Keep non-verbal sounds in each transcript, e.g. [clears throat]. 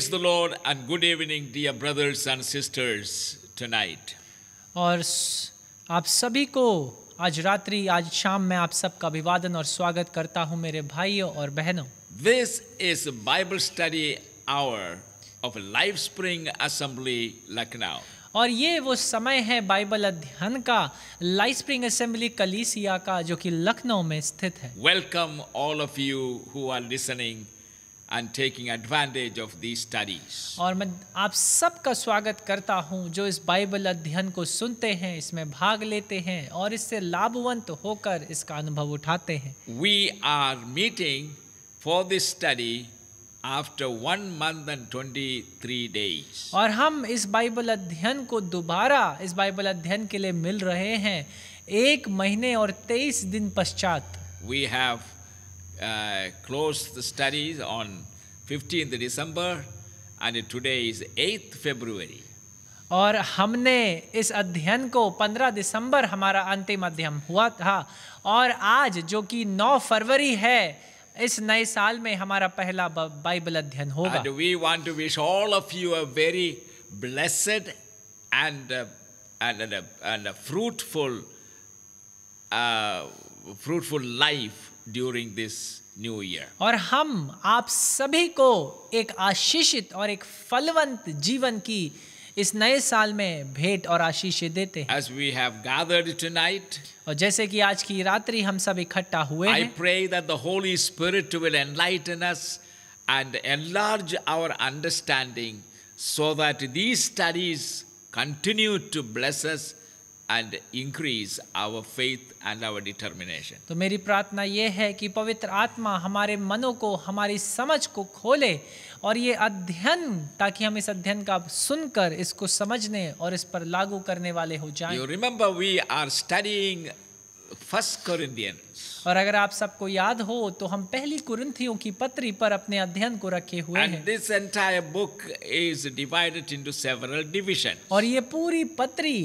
Praise the Lord and good evening, dear brothers and sisters, tonight. और आप सभी को आज रात्रि आज शाम मैं आप सबका अभिवादन और स्वागत करता हूँ मेरे भाइयों और बहनों। This is Bible study hour of Life Spring Assembly Lucknow और ये वो समय है बाइबल अध्ययन का लाइफ स्प्रिंग असेंबली कलीसिया का जो कि लखनऊ में स्थित है। Welcome all of you who are listening and taking advantage of these studies. और मैं आप सबका स्वागत करता हूँ जो इस बाइबल अध्ययन को सुनते हैं इसमें भाग लेते हैं और इससे लाभवंत होकर इसका अनुभव उठाते हैं We are meeting for this study after one month and 23 days. और हम इस बाइबल अध्ययन को दोबारा इस बाइबल अध्ययन के लिए मिल रहे हैं एक महीने और तेईस दिन पश्चात We have uh, closed the studies on 15th December and today is 8th February. और हमने इस अध्ययन को 15 दिसंबर हमारा अंतिम अध्ययन हुआ था और आज जो कि 9 फरवरी है इस नए साल में हमारा पहला बाइबल अध्ययन होगा we want all of you a and and life during this new year. और हम आप सभी को एक आशीषित और एक फलवंत जीवन की इस नए साल में भेंट और आशीष देते हैं As we have gathered tonight, और जैसे कि आज की रात्रि हम सब इकट्ठा हुए I pray that the Holy Spirit will enlighten us and enlarge our understanding so that these studies continue to bless us and increase our faith and our determination. तो मेरी प्रार्थना ये है कि पवित्र आत्मा हमारे मनों को हमारी समझ को खोले और ये अध्ययन ताकि हम इस अध्ययन का सुनकर इसको समझने और इस पर लागू करने वाले हो जाएँ You remember we are studying First Corinthians. और अगर आप सबको याद हो तो हम पहली कुरिन्थियों की पत्री पर अपने अध्ययन को रखे हुए And हैं this entire book is divided into several divisions. और ये पूरी पत्री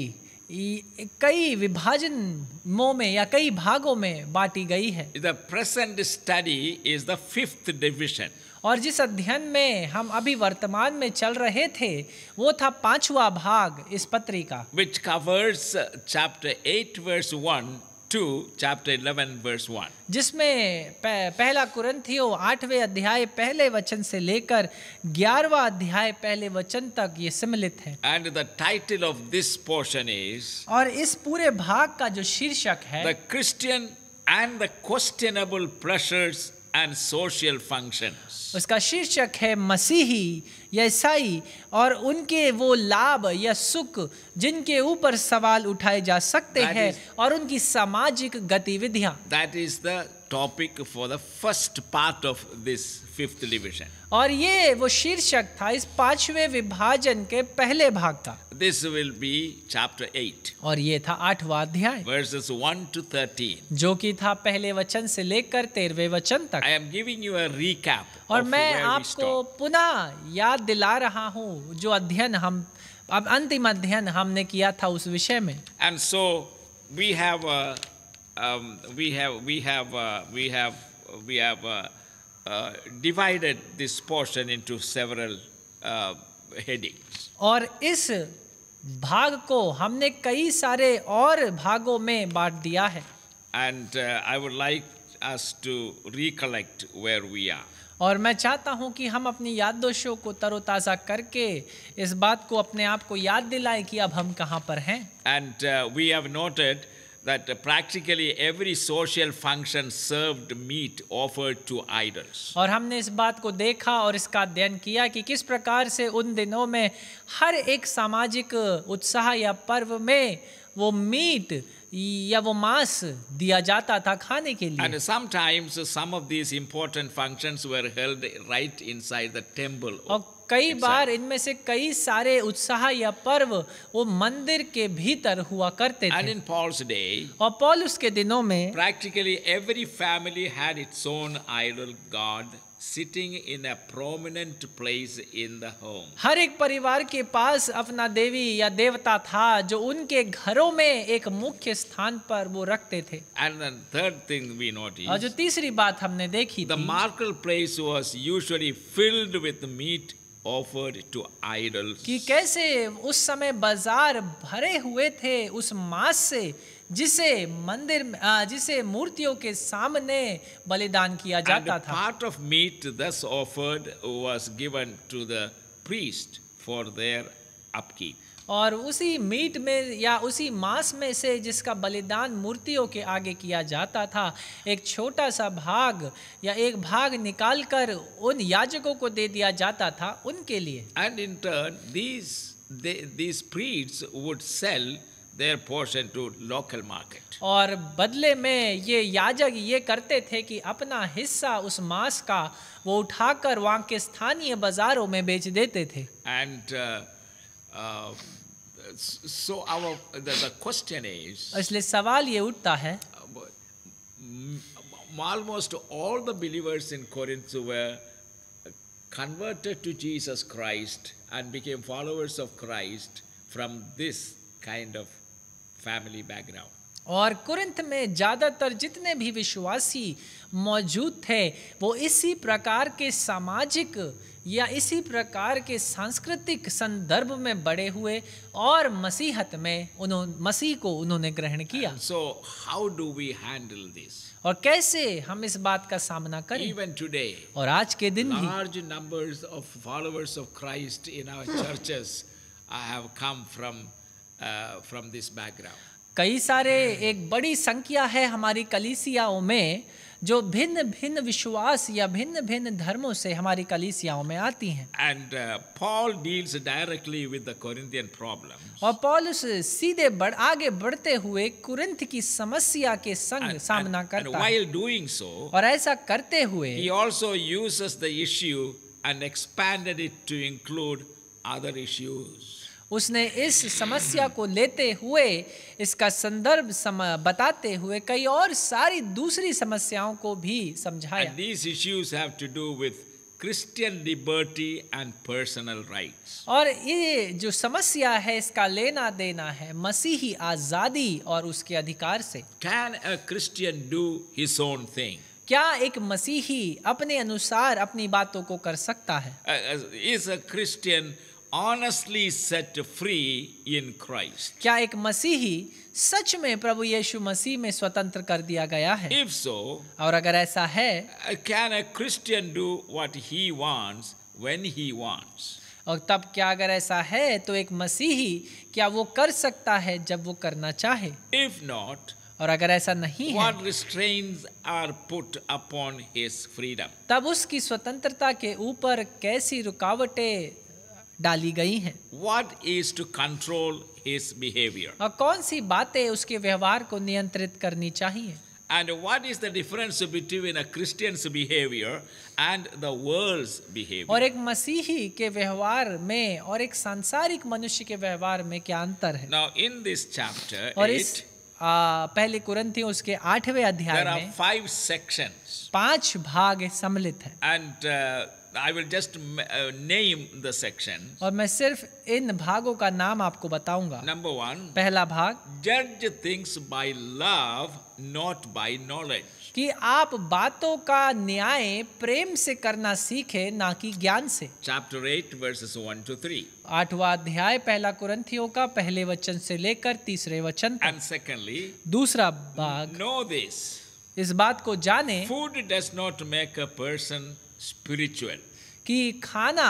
कई विभाजन मो में या कई भागों में बांटी गई है the present study is the fifth division और जिस अध्ययन में हम अभी वर्तमान में चल रहे थे वो था पांचवा भाग इस पत्री का। Which covers chapter eight verse one to chapter eleven verse one जिसमें पहला कुरंथियो आठवें अध्याय पहले वचन से लेकर ग्यारहवा अध्याय पहले वचन तक ये सम्मिलित है। And the title of this portion is और इस पूरे भाग का जो शीर्षक है the Christian and the questionable pressures and social function उसका शीर्षक है मसीही या ईसाई और उनके वो लाभ या सुख जिनके ऊपर सवाल उठाए जा सकते हैं और उनकी सामाजिक गतिविधियाँ। That is the topic for the first part of this fifth division और ये वो शीर्षक था इस पांचवे विभाजन के पहले भाग का। This will be chapter eight और ये था आठवा अध्याय। वर्सेस वन टू थर्टीन जो कि था पहले वचन से लेकर तेरहवे वचन तक। I am giving you recap और मैं आपको पुनः याद दिला रहा हूँ जो अध्ययन हम अब अंतिम अध्ययन हमने किया था उस विषय में। And so we have um, we have we have uh, we have we have uh, uh, divided this portion into several uh, headings. और इस भाग को हमने कई सारे और भागों में बांट दिया है And uh, I would like us to recollect where we are. और मैं चाहता हूँ कि हम अपनी यादोशों को तरोताज़ा करके इस बात को अपने आप को याद दिलाएँ कि अब हम कहाँ पर हैं And uh, we have noted that practically every social function served meat offered to idols. और हमने इस बात को देखा और इसका अध्ययन किया कि किस प्रकार से उन दिनों में हर एक सामाजिक उत्साह या पर्व में वो मीट या वो मांस दिया जाता था खाने के लिए? And sometimes some of these important functions were held right inside the temple और कई बार इनमें से कई सारे उत्साह या पर्व वो मंदिर के भीतर हुआ करते थे। एंड इन पॉल्स डे और पॉलस के दिनों में practically every family had its own idol god sitting in a prominent place in the home. हर एक परिवार के पास अपना देवी या देवता था जो उनके घरों में एक मुख्य स्थान पर वो रखते थे And the third thing we और noticed, जो तीसरी बात हमने देखी the थी marketplace was usually filled with meat offered to idols. कि कैसे उस समय बाज़ार भरे हुए थे उस मांस से जिसे मंदिर जिसे मूर्तियों के सामने बलिदान किया जाता था। Part of meat thus offered was given to the priest for their upkeep और उसी मीट में या उसी मांस में से जिसका बलिदान मूर्तियों के आगे किया जाता था एक छोटा सा भाग या एक भाग निकालकर उन याजकों को दे दिया जाता था उनके लिए। And in turn these these priests would sell their portion to local market. और बदले में ये याजक ये करते थे कि अपना हिस्सा उस मांस का वो उठाकर वहाँ के स्थानीय बाजारों में बेच देते थे And uh, uh, so our the, the question is, इसलिए सवाल ये उठता है uh, almost all the believers in Corinth were converted to Jesus Christ and became followers of Christ from this kind of family background. और Corinth में ज़्यादातर जितने भी विश्वासी मौजूद थे वो इसी प्रकार के सामाजिक या इसी प्रकार के सांस्कृतिक संदर्भ में बड़े हुए और मसीहत में उन्होंने मसीह को उन्होंने ग्रहण किया So, how do we handle this? और कैसे हम इस बात का सामना करें Even today, और आज के दिन भी large numbers of followers of Christ in our churches uh, have come from this background कई सारे एक बड़ी संख्या है हमारी कलीसियाओं में जो भिन्न भिन्न विश्वास या भिन्न भिन्न धर्मों से हमारी कलीसियाओं में आती हैं। And Paul deals directly with the Corinthian problem और पॉल सीधे बढ़, आगे बढ़ते हुए कुरिंथ की समस्या के संग and, सामना and, करता है। डूइंग सो और ऐसा करते हुए ही also uses the issue and expanded it to include other issues उसने इस समस्या को लेते हुए इसका संदर्भ सम, बताते हुए कई और सारी दूसरी समस्याओं को भी समझाया these issues have to do with Christian liberty and personal rights. और ये जो समस्या है इसका लेना देना है मसीही आज़ादी और उसके अधिकार से Can a Christian do his own thing? क्या एक मसीही अपने अनुसार अपनी बातों को कर सकता है is a Christian honestly set free in Christ? क्या एक मसीही सच में प्रभु यीशु मसीह में स्वतंत्र कर दिया गया है If so, और अगर ऐसा है uh, can a Christian do what he wants when he wants? और तब क्या अगर ऐसा है तो एक मसीही क्या वो कर सकता है जब वो करना चाहे If not, और अगर ऐसा नहीं है what restraints are put upon his freedom? तब उसकी स्वतंत्रता के ऊपर कैसी रुकावटें डाली गई हैं। What is to control his behaviour और कौन सी बातें उसके व्यवहार को नियंत्रित करनी चाहिए? And what is the difference between a Christian's behaviour and the world behaviour और एक मसीही के व्यवहार में और एक सांसारिक मनुष्य के व्यवहार में क्या अंतर है? नाउ इन दिस चैप्टर और इस पहले कुरंथियों उसके आठवें अध्याय में फाइव सेक्शन पाँच भाग सम्मिलित है। एंड uh, I will just name the sections. और मैं सिर्फ़ इन भागों का नाम आपको बताऊँगा। नंबर वन पहला भाग जज things by love not by knowledge कि आप बातों का न्याय प्रेम से करना सीखे ना कि ज्ञान से। Chapter eight verses one two three आठवा अध्याय पहला कुरंथियों का पहले वचन से लेकर तीसरे वचन एंड सेकेंडली दूसरा भाग नो दिस इस बात को जाने। Food does not make a person spiritual कि खाना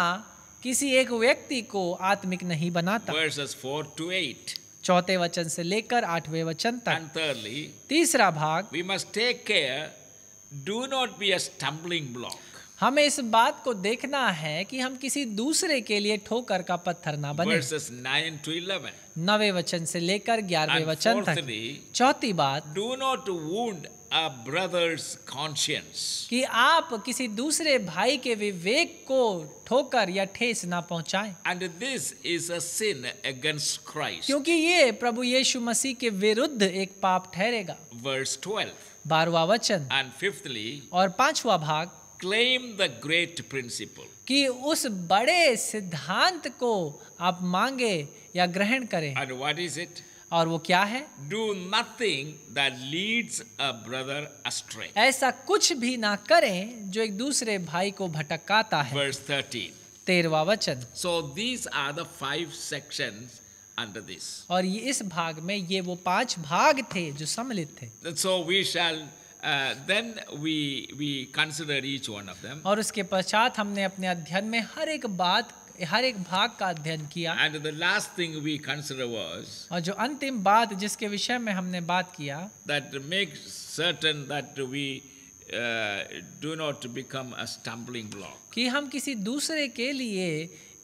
किसी एक व्यक्ति को आत्मिक नहीं बनाता। वर्सेस फोर टू एट चौथे वचन से लेकर आठवें वचन तक। एंड तीसरा भाग we must take care do not be a stumbling block हमें इस बात को देखना है कि हम किसी दूसरे के लिए ठोकर का पत्थर ना बने Verses 9 to 11. नवे वचन से लेकर ग्यारहवें वचन तक चौथी बात not wound a brother's conscience. कि आप किसी दूसरे भाई के विवेक को ठोकर या ठेस ना पहुंचाएँ and this is sin against Christ. क्योंकि ये प्रभु यीशु मसीह के विरुद्ध एक पाप ठहरेगा Verse 12. बारवा वचन एंड फिफ्थली और पांचवा भाग क्लेम द ग्रेट प्रिंसिपल कि उस बड़े सिद्धांत को आप मांगे या ग्रहण करें। एंड व्हाट इज़ इट और वो क्या है? Do nothing that a brother astray ऐसा कुछ भी ना करें जो एक दूसरे भाई को भटकाता है। वर्स 13 तेरवा वचन। So these are the five sections under this. और ये इस भाग में ये वो पाँच भाग थे जो सम्मिलित थे। So we shall Uh, then we we consider each one of them. और उसके पश्चात हमने अपने अध्ययन में हर एक बात हर एक भाग का अध्ययन किया and the last thing we consider was और जो अंतिम बात जिसके विषय में हमने बात किया that make certain that we do not become a stumbling block कि हम किसी दूसरे के लिए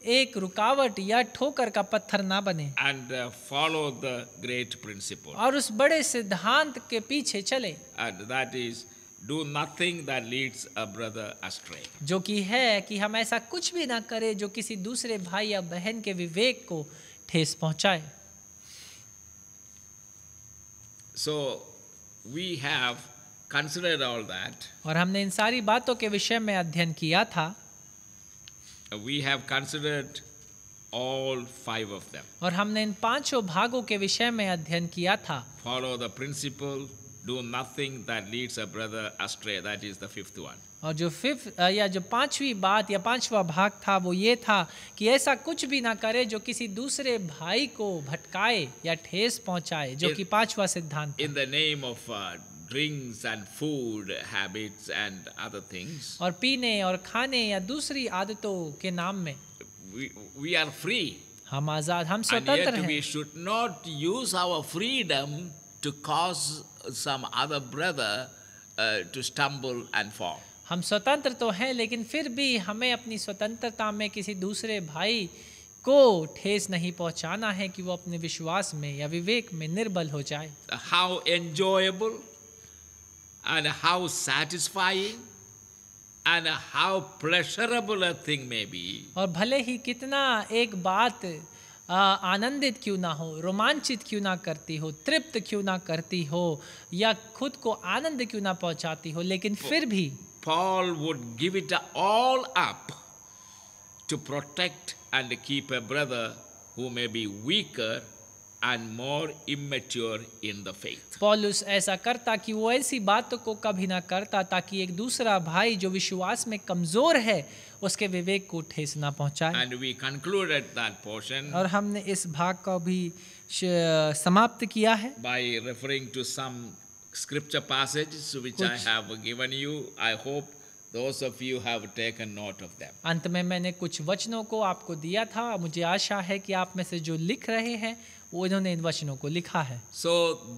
एक रुकावट या ठोकर का पत्थर ना बने। And follow the great principle और उस बड़े सिद्धांत के पीछे चले। And that is, do nothing that leads a brother astray. जो कि है कि हम ऐसा कुछ भी ना करें जो किसी दूसरे भाई या बहन के विवेक को ठेस पहुँचाए। So we have considered all that. और हमने इन सारी बातों के विषय में अध्ययन किया था। We have considered all five of them. और हमने इन पाँचों भागों के विषय में अध्ययन किया था Follow the principle, do nothing that leads a brother astray. That is the fifth one. और जो फिफ्थ या जो पांचवी बात या पांचवा भाग था वो ये था कि ऐसा कुछ भी ना करे जो किसी दूसरे भाई को भटकाए या ठेस पहुँचाए जो कि पांचवा सिद्धांत the name of uh, drinks and food habits and other things, और पीने और खाने या दूसरी आदतों के नाम में we, we are free. हम आज़ाद हम And स्वतंत्र yet we should not use our freedom to cause some other brother uh, to stumble and fall. हम स्वतंत्र तो हैं लेकिन फिर भी हमें अपनी स्वतंत्रता में किसी दूसरे भाई को ठेस नहीं पहुंचाना है कि वो अपने विश्वास में या विवेक में निर्बल हो जाए How enjoyable and how satisfying and how pleasurable a thing may be. aur bhale hi kitna ek baat आनंदित क्यों ना हो रोमांचित क्यों ना करती हो तृप्त क्यों ना करती हो या खुद को आनंद क्यों ना पहुंचाती हो लेकिन फिर भी Paul would give it all up to protect and keep a brother who may be weaker and more immature in the faith. पौलुस ऐसा करता कि वो ऐसी बातों को कभी ना करता ताकि एक दूसरा भाई जो विश्वास में कमज़ोर है उसके विवेक को ठेस ना पहुँचाए And we concluded that portion और हमने इस भाग को भी समाप्त किया है by referring to some scripture passages which I have given you. I hope those of you have taken note of them. अंत में मैंने कुछ वचनों को आपको दिया था मुझे आशा है कि आप में से जो लिख रहे हैं वो इन्होंने इन वचनों को लिखा है। सो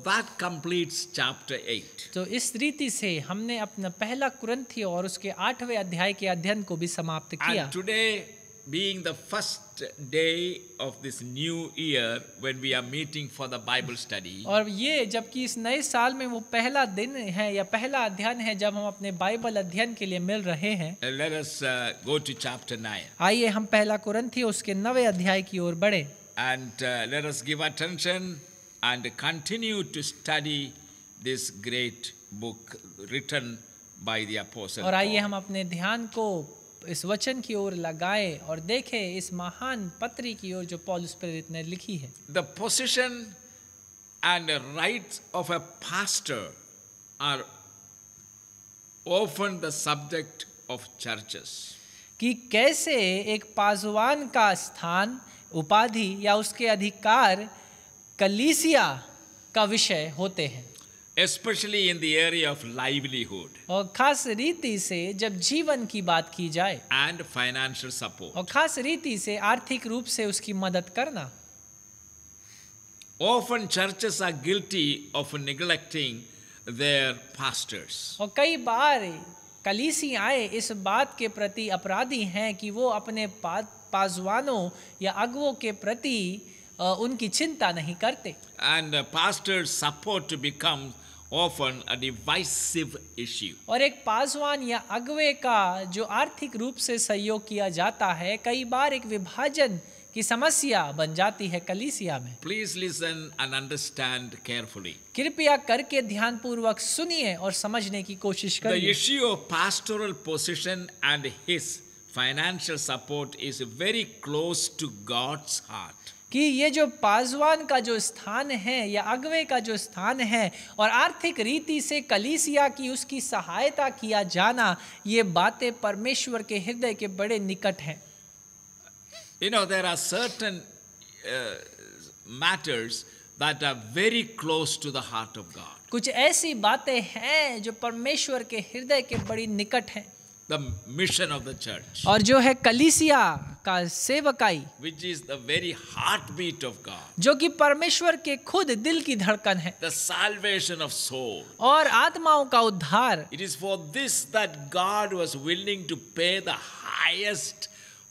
that completes chapter 8. तो इस रीति से हमने अपना पहला कुरंथी और उसके आठवें अध्याय के अध्ययन को भी समाप्त किया। today, being the first day of this new year when we are meeting for the Bible study, और ये जबकि इस नए साल में वो पहला दिन है या पहला अध्ययन है जब हम अपने बाइबल अध्ययन के लिए मिल रहे हैं। Uh, let us uh, go to chapter 9 आइए हम पहला कुरंथी उसके नवे अध्याय की ओर बढ़े। And uh, let us give attention and continue to study this great book written by the Apostle. और आइए. हम अपने ध्यान को इस वचन की ओर लगाएँ और देखें इस महान पत्री की ओर जो पौलुस प्रेरित ने लिखी है The position and rights of a pastor are often the subject of churches. कि कैसे एक पासवान का स्थान उपाधि या उसके अधिकार कलीसिया का विषय होते हैं especially in the area of livelihood और खास रीति से जब जीवन की बात की जाए and financial support. और खास रीति से आर्थिक रूप से उसकी मदद करना Often churches are guilty of neglecting their pastors. और कई बार कलीसियाएँ इस बात के प्रति अपराधी हैं कि वो अपने पाजवानों या अगुओं के प्रति उनकी चिंता नहीं करते। And pastor support become often a divisive issue. और एक पासवान या अगवे का जो आर्थिक रूप से सहयोग किया जाता है कई बार एक विभाजन की समस्या बन जाती है कलीसिया में। Please listen and understand carefully कृपया करके ध्यान पूर्वक सुनिए और समझने की कोशिश करिए। The of pastoral position and his financial support is very close to God's heart कि ये जो पाजवान का जो स्थान है या अगवे का जो स्थान है और आर्थिक रीति से कलीसिया की उसकी सहायता किया जाना ये बातें परमेश्वर के हृदय के बड़े निकट हैं। You know there are certain matters that are very close to the heart of God कुछ ऐसी बातें हैं जो परमेश्वर के हृदय के बड़ी निकट हैं। The mission of the church, और जो है कलीसिया का सेवकाई which is the very heartbeat of God, जो कि परमेश्वर के खुद दिल की धड़कन है the salvation of soul. और आत्माओं का उद्धार It is for this that God was willing to pay the highest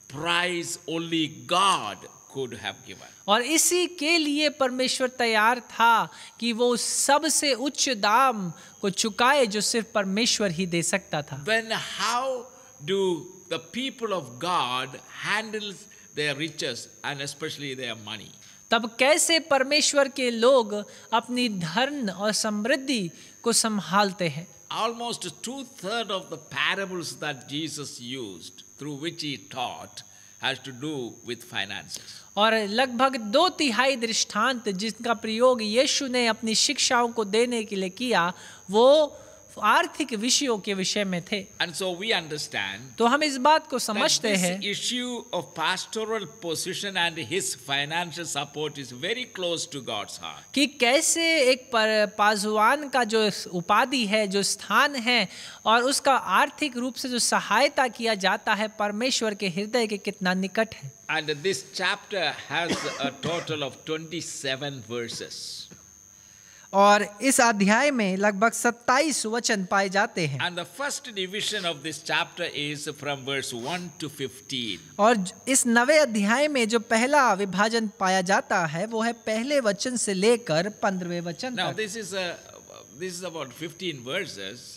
price only God could have given. और इसी के लिए परमेश्वर तैयार था कि वो सबसे उच्च दाम को चुकाए जो सिर्फ़ परमेश्वर ही दे सकता था Then how do the people of God handle their riches and especially their money? तब कैसे परमेश्वर के लोग अपनी धन और समृद्धि को संभालते हैं Almost two thirds of the parables that Jesus used, through which he taught, has to do with finances. और लगभग दो तिहाई दृष्टांत जिनका प्रयोग यीशु ने अपनी शिक्षाओं को देने के लिए किया, वो आर्थिक विषयों के विषय में थे। एंड तो हम इस बात को समझते हैं। Issue of pastoral position and his financial support is very close to God's कि कैसे एक पर का जो उपाधि है जो स्थान है और उसका आर्थिक रूप से जो सहायता किया जाता है परमेश्वर के हृदय के कितना निकट है। And this chapter has a total of 27 verses और इस अध्याय में लगभग 27 वचन पाए जाते हैं। First division of this chapter is from verse 1 to 15 और इस नवे अध्याय में जो पहला विभाजन पाया जाता है वो है पहले वचन से लेकर 15वें वचन तक। Now this is about 15 verses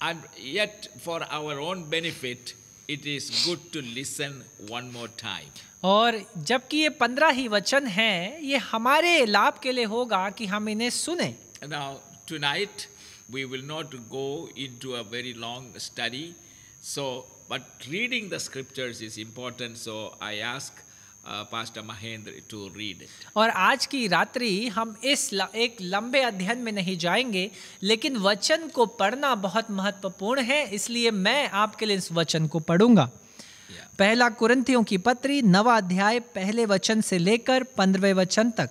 and yet for our own benefit it is good to listen one more time और जबकि ये पंद्रह ही वचन हैं ये हमारे लाभ के लिए होगा कि हम इन्हें सुने Now tonight we will not go into a very long study so but reading the scriptures is important so I ask uh, Pastor Mahendra to read it. और आज की रात्रि हम इस ल, एक लंबे अध्ययन में नहीं जाएँगे लेकिन वचन को पढ़ना बहुत महत्वपूर्ण है इसलिए मैं आपके लिए इस वचन को पढ़ूँगा. पहला कुरंथियों की पत्री, नवा अध्याय, पहले वचन से लेकर पंद्रहवें वचन तक।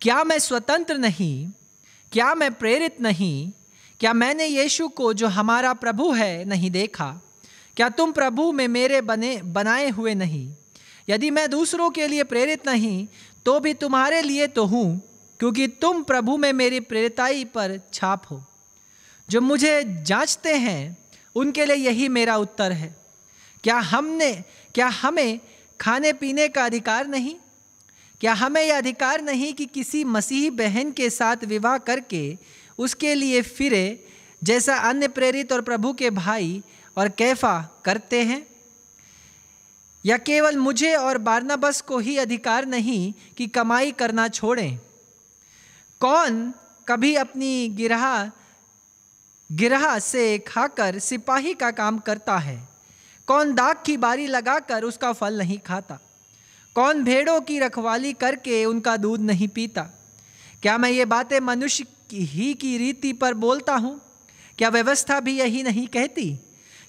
क्या मैं स्वतंत्र नहीं? क्या मैं प्रेरित नहीं? क्या मैंने यीशु को, जो हमारा प्रभु है, नहीं देखा? क्या तुम प्रभु में मेरे बने, बनाए हुए नहीं? यदि मैं दूसरों के लिए प्रेरित नहीं तो भी तुम्हारे लिए तो हूँ, क्योंकि तुम प्रभु में मेरी प्रेरिताई पर छाप हो। जो मुझे जांचते हैं, उनके लिए यही मेरा उत्तर है। क्या हमने, क्या हमें खाने पीने का अधिकार नहीं? क्या हमें यह अधिकार नहीं कि किसी मसीही बहन के साथ विवाह करके उसके लिए फिरे जैसा अन्य प्रेरित और प्रभु के भाई और कैफा करते हैं? या केवल मुझे और बारनाबस को ही अधिकार नहीं कि कमाई करना छोड़ें? कौन कभी अपनी गिरह गिरह से खाकर सिपाही का काम करता है? कौन दाग की बारी लगाकर उसका फल नहीं खाता? कौन भेड़ों की रखवाली करके उनका दूध नहीं पीता? क्या मैं ये बातें मनुष्य की ही की रीति पर बोलता हूँ? क्या व्यवस्था भी यही नहीं कहती?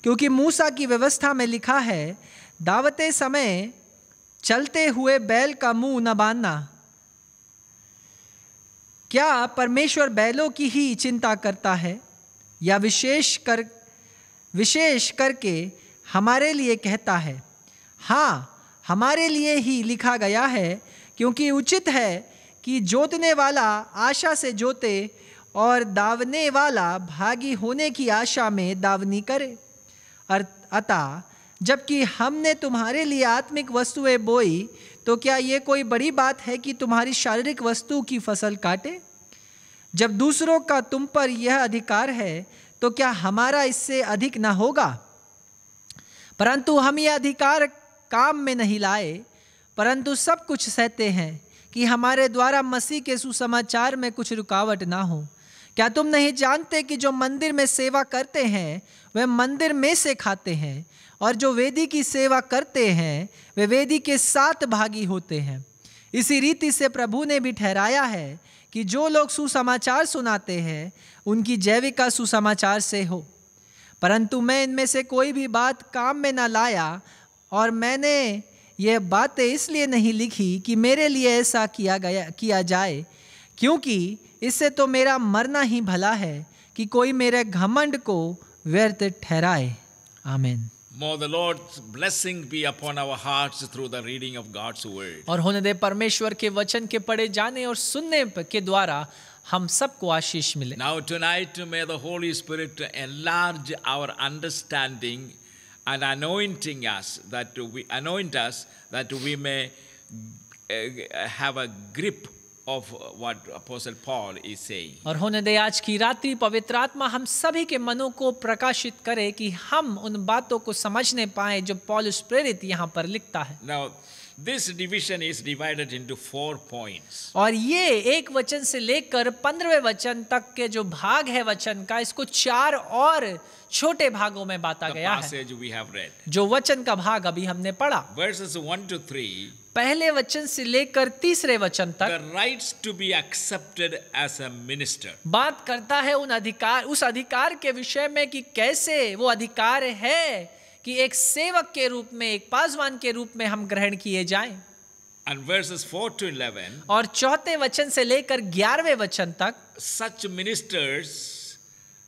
क्योंकि मूसा की व्यवस्था में लिखा है, दावते समय चलते हुए बैल का मुँह न बांधना। क्या परमेश्वर बैलों की ही चिंता करता है? या विशेष कर, विशेष करके हमारे लिए कहता है। हाँ हमारे लिए ही लिखा गया है, क्योंकि उचित है कि जोतने वाला आशा से जोते और दावने वाला भागी होने की आशा में दावनी करे। अतः, जबकि हमने तुम्हारे लिए आत्मिक वस्तुएँ बोई तो क्या ये कोई बड़ी बात है कि तुम्हारी शारीरिक वस्तु की फ़सल काटे? जब दूसरों का तुम पर यह अधिकार है तो क्या हमारा इससे अधिक न होगा? परंतु हम ये अधिकार काम में नहीं लाए, परंतु सब कुछ सहते हैं कि हमारे द्वारा मसीह के सुसमाचार में कुछ रुकावट ना हो। क्या तुम नहीं जानते कि जो मंदिर में सेवा करते हैं, वे मंदिर में से खाते हैं और जो वेदी की सेवा करते हैं, वे वेदी के साथ भागी होते हैं? इसी रीति से प्रभु ने भी ठहराया है कि जो लोग सुसमाचार सुनाते हैं, उनकी जैविका सुसमाचार से हो। परंतु मैं इनमें से कोई भी बात काम में न लाया और मैंने यह बातें इसलिए नहीं लिखी कि मेरे लिए ऐसा किया गया किया जाए क्योंकि इससे तो मेरा मरना ही भला है कि कोई मेरे घमंड को व्यर्थ ठहराए आमीन More the Lord's blessing be upon our hearts through the reading of God's word. और होने दे परमेश्वर के वचन के पढ़े जाने और सुनने के द्वारा हम सबको आशीष मिले Now, tonight, may the Holy Spirit enlarge our understanding and anointing us that we anoint us that we may uh, have a grip of what Apostle Paul is saying. और होने दे आज की रात्रि पवित्र आत्मा हम सभी के मनों को प्रकाशित करे कि हम उन बातों को समझने पाए जो पौलुस प्रेरित यहाँ पर लिखता है Now, this division is divided into four points. और ये एक वचन से लेकर पंद्रहवें वचन तक के जो भाग है वचन का इसको चार और छोटे भागों में बांटा गया है we have read. जो वचन का भाग अभी हमने पढ़ा Verses 1 to 3 पहले वचन से लेकर तीसरे वचन तक rights to be accepted as a minister. बात करता है उन अधिकार उस अधिकार के विषय में कि कैसे वो अधिकार है कि एक सेवक के रूप में एक पासवान के रूप में हम ग्रहण किए जाएँ। And verses 4 to 11 और चौथे वचन से लेकर ग्यारहवें वचन तक such ministers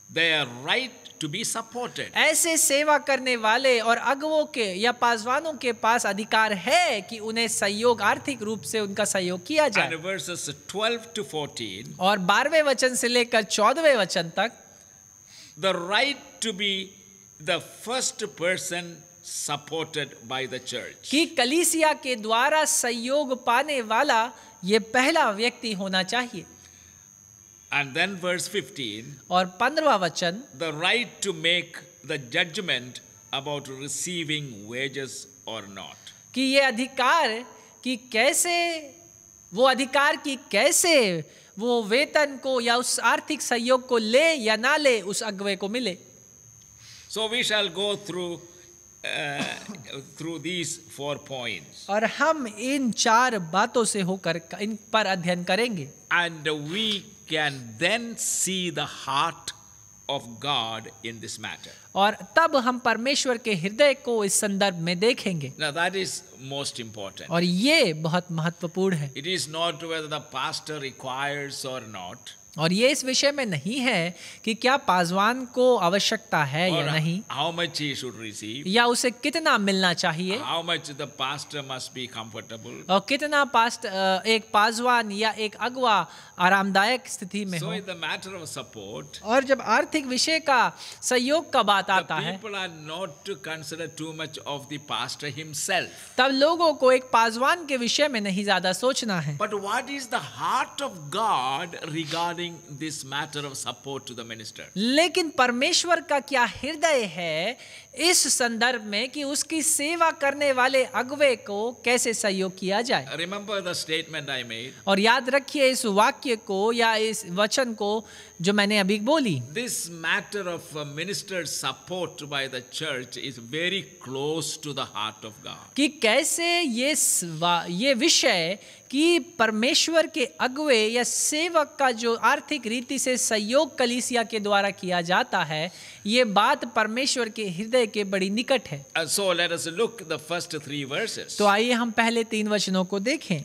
they are right to be supported. ऐसे सेवा करने वाले और अगवों के या पासवानों के पास अधिकार है कि उन्हें सहयोग आर्थिक रूप से उनका सहयोग किया and जाए verses 12 to 14 और बारहवें वचन से लेकर चौदहवें वचन तक the right to be the first person supported by the church कि कलीसिया के द्वारा सहयोग पाने वाला ये पहला व्यक्ति होना चाहिए and then verse 15 और पंद्रवा वचन the right to make the judgment about receiving wages or not कि ये अधिकार कि कैसे वो अधिकार कि कैसे वो वेतन को या उस आर्थिक सहयोग को ले या ना ले उस अगवे को मिले so we shall go through uh, through these four points और हम इन चार बातों से होकर इन पर अध्ययन करेंगे and we can then see the heart of God in this matter. और तब हम परमेश्वर के हृदय को इस संदर्भ में देखेंगे Now, that is most important. और ये बहुत महत्वपूर्ण है It is not whether the pastor requires or not, और ये इस विषय में नहीं है कि क्या पासवान को आवश्यकता है या नहीं। How much he should receive या उसे कितना मिलना चाहिए। How much the pastor must be comfortable और कितना पास्ट एक पासवान या एक अगवा आरामदायक स्थिति में so हो। द मैटर ऑफ़ सपोर्ट और जब आर्थिक विषय का सहयोग का बात आता है people are not to consider too much of the pastor himself तब लोगों को एक पासवान के विषय में नहीं ज़्यादा सोचना है। But what is the heart of God regarding regarding this matter of support to the minister? लेकिन परमेश्वर का क्या हृदय है इस संदर्भ में कि उसकी सेवा करने वाले अगवे को कैसे सहयोग किया जाए Remember the statement I made? और याद रखिए इस वाक्य को या इस वचन को जो मैंने अभी बोली matter of uh, minister's support by the church is very close to the heart of God. कि कैसे ये ये विषय कि परमेश्वर के अगवे या सेवक का जो आर्थिक रीति से सहयोग कलीसिया के द्वारा किया जाता है ये बात परमेश्वर के हृदय के बड़ी निकट है। तो आइए हम पहले तीन वचनों को देखें।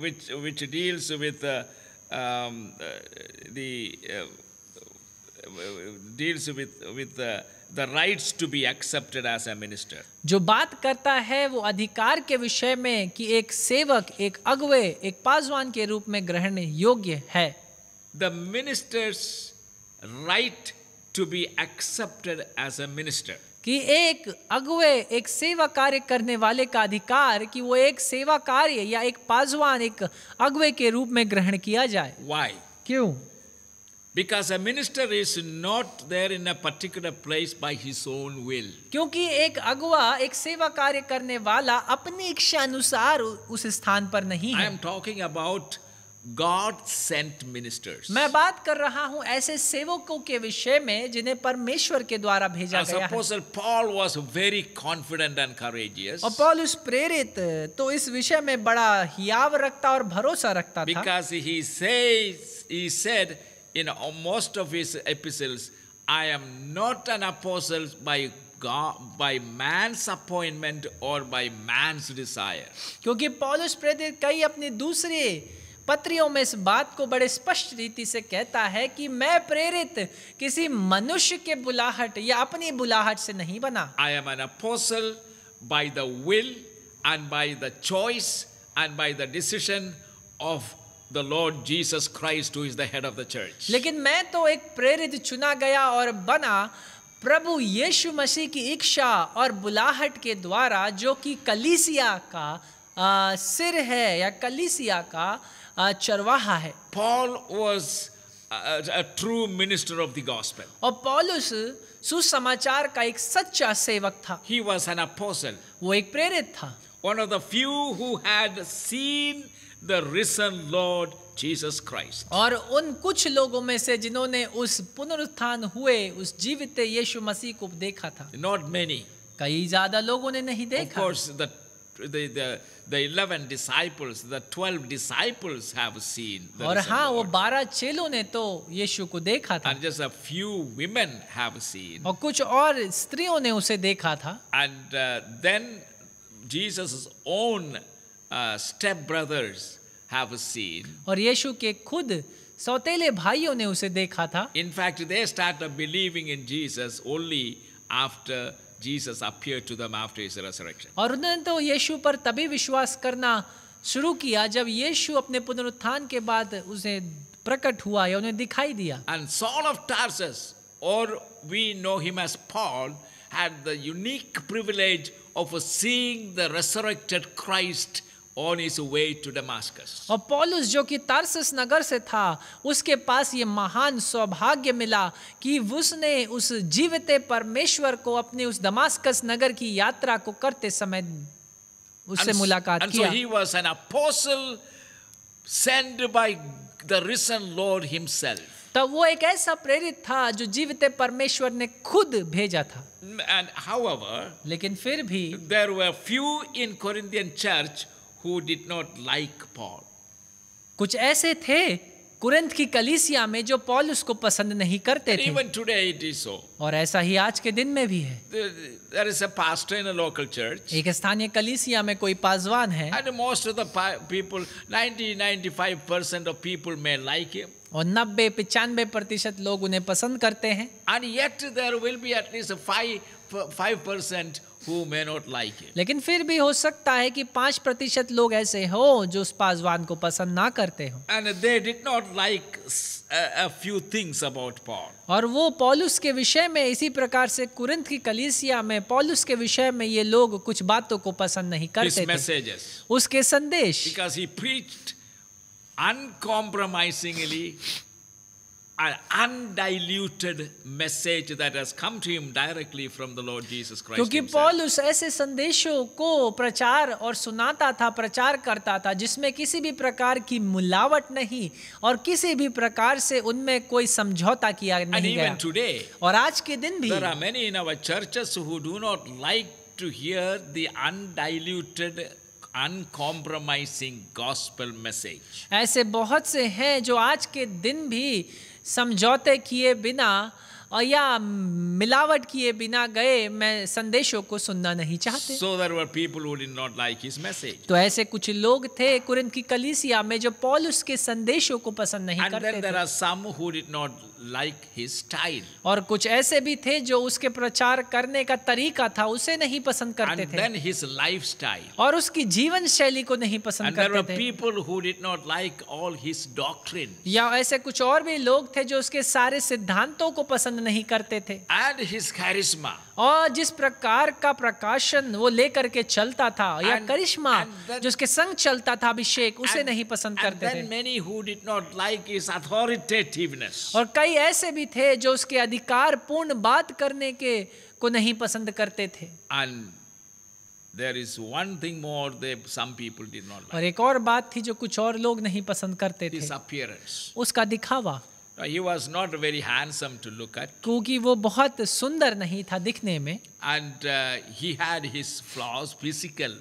Which which deals with the deals with with जो बात करता है वो अधिकार के विषय में कि एक सेवक एक अगवे एक पासवान के रूप में ग्रहण योग्य है। The minister's right to be accepted as a minister. कि एक अगवे एक सेवा कार्य करने वाले का अधिकार कि वो एक सेवा कार्य या एक पासवान एक अगवे के रूप में ग्रहण किया जाए Why? क्यों Because a minister is not there in a particular place by his own will. क्योंकि एक अगवा एक सेवा कार्य करने वाला अपनी इच्छा अनुसार उस स्थान पर नहीं I है am talking about God sent ministers. मैं बात कर रहा हूँ ऐसे सेवकों के विषय में जिन्हें परमेश्वर के द्वारा भेजा As गया है Apostle Paul was very confident and courageous और पौलुस प्रेरित तो इस विषय में बड़ा हियाव रखता और भरोसा रखता था because he says he said in most of his epistles, I am not an apostle by God, by man's appointment or by man's desire. क्योंकि पौलुस प्रेरित कई अपनी दूसरे पत्रियों में इस बात को बड़े स्पष्ट रीति से कहता है कि मैं प्रेरित किसी मनुष्य के बुलाहट या अपनी बुलाहट से नहीं बना am an apostle by the will and by the choice and by the decision of the Lord Jesus Christ, who is the head of the church. लेकिन मैं तो एक प्रेरित चुना गया और बना प्रभु यीशु मसीह की इच्छा और बुलाहट के द्वारा जो कि कलीसिया का आ, सिर है या कलीसिया का चरवाहा है। Paul was true minister of the gospel और पॉलुस सुसमाचार का एक सच्चा सेवक था। ही वॉज़ एन अपोसल वो एक प्रेरित था। One of the few who had seen the risen Lord Jesus Christ और उन कुछ लोगों में से जिन्होंने उस पुनरुत्थान हुए उस जीवित यीशु मसीह को देखा था। नॉट मेनी कई ज़्यादा लोगों ने नहीं देखा। of course, the the, the, the 11 disciples, the 12 disciples have seen और हाँ वो Lord. बारह चेलों ने तो यीशु को देखा था And just a few women have seen. और कुछ और स्त्रियों ने उसे देखा था And uh, then Jesus' own uh, stepbrothers have seen. और यीशु के खुद सौतेले भाइयों ने उसे देखा था In fact, they started believing in Jesus only after Jesus appeared to them after his resurrection. और उन्होंने तो यीशु पर तभी विश्वास करना शुरू किया जब यीशु अपने पुनरुत्थान के बाद उसे प्रकट हुआ या उन्हें दिखाई दिया And Saul of Tarsus, or we know him as Paul, had the unique privilege of seeing the resurrected Christ on his way to Damascus. और पौलुस जो कि तारसस नगर से था उसके पास ये महान सौभाग्य मिला कि उसने उस जीवित परमेश्वर को अपने उस दमास्कस नगर की यात्रा को करते समय उससे And, मुलाकात and so he was an apostle sent by the risen Lord himself. तब वो एक ऐसा प्रेरित था जो जीवित परमेश्वर ने खुद भेजा था And however, लेकिन फिर भी there were few in Corinthian church who did not like Paul. कुछ ऐसे थे कुरिन्थ की कलीसिया में जो पौलुस को पसंद नहीं करते And थे even today it is so. और ऐसा ही आज के दिन में भी है There is a pastor in a local church. एक स्थानीय कलीसिया में कोई पासवान है And most of the people, 90 95% of people may like him. और नब्बे पिचानवे प्रतिशत लोग उन्हें पसंद करते हैं And yet there will be at least 5 5% who may not like him. लेकिन फिर भी हो सकता है कि पाँच प्रतिशत लोग ऐसे हो जो उस पासवान को पसंद ना करते हो And they did not like a, a few things about Paul. और वो पौलुस के विषय में इसी प्रकार से कुरिन्थ की कलीसिया में पौलुस के विषय में ये लोग कुछ बातों को पसंद नहीं His करते थे उसके संदेश Because he preached uncompromisingly an undiluted message that has come to him directly from the Lord Jesus Christ. क्योंकि himself. पौलुस ऐसे संदेशों को प्रचार और सुनाता था प्रचार करता था जिसमें किसी भी प्रकार की मिलावट नहीं और किसी भी प्रकार से उनमें कोई समझौता किया नहीं गया even today, और आज के दिन भी there are many in our churches who do not like to hear the undiluted, uncompromising gospel message. ऐसे बहुत से हैं जो आज के दिन भी समझौते किए बिना या मिलावट किए बिना गए मैं संदेशों को सुनना नहीं चाहते। So तो ऐसे कुछ लोग थे कुरिन की कलीसिया में जो पॉल उसके संदेशों को पसंद नहीं And करते there और कुछ ऐसे भी थे जो उसके प्रचार करने का तरीका था उसे नहीं पसंद करते थे। और उसकी जीवन शैली को नहीं पसंद And करते there were थे। people या ऐसे कुछ और भी लोग थे जो उसके सारे सिद्धांतों को पसंद पसंद नहीं करते थे। एंड हिज कैरिश्मा और जिस प्रकार का प्रकाशन वो लेकर के चलता था and, या करिश्मा जो उसके संग चलता था अभिषेक उसे and, नहीं पसंद करते थे। Many who did not like his authoritativeness और कई ऐसे भी थे जो उसके अधिकार पूर्ण बात करने के को नहीं पसंद करते थे। And there is one thing more they some people did not like और एक और बात थी जो कुछ और लोग नहीं पसंद करते थे। इज़ अपीयरेंस उसका दिखावा। he was not very handsome to look at, क्योंकि वो बहुत सुंदर नहीं था दिखने में and uh, he had his flaws, physical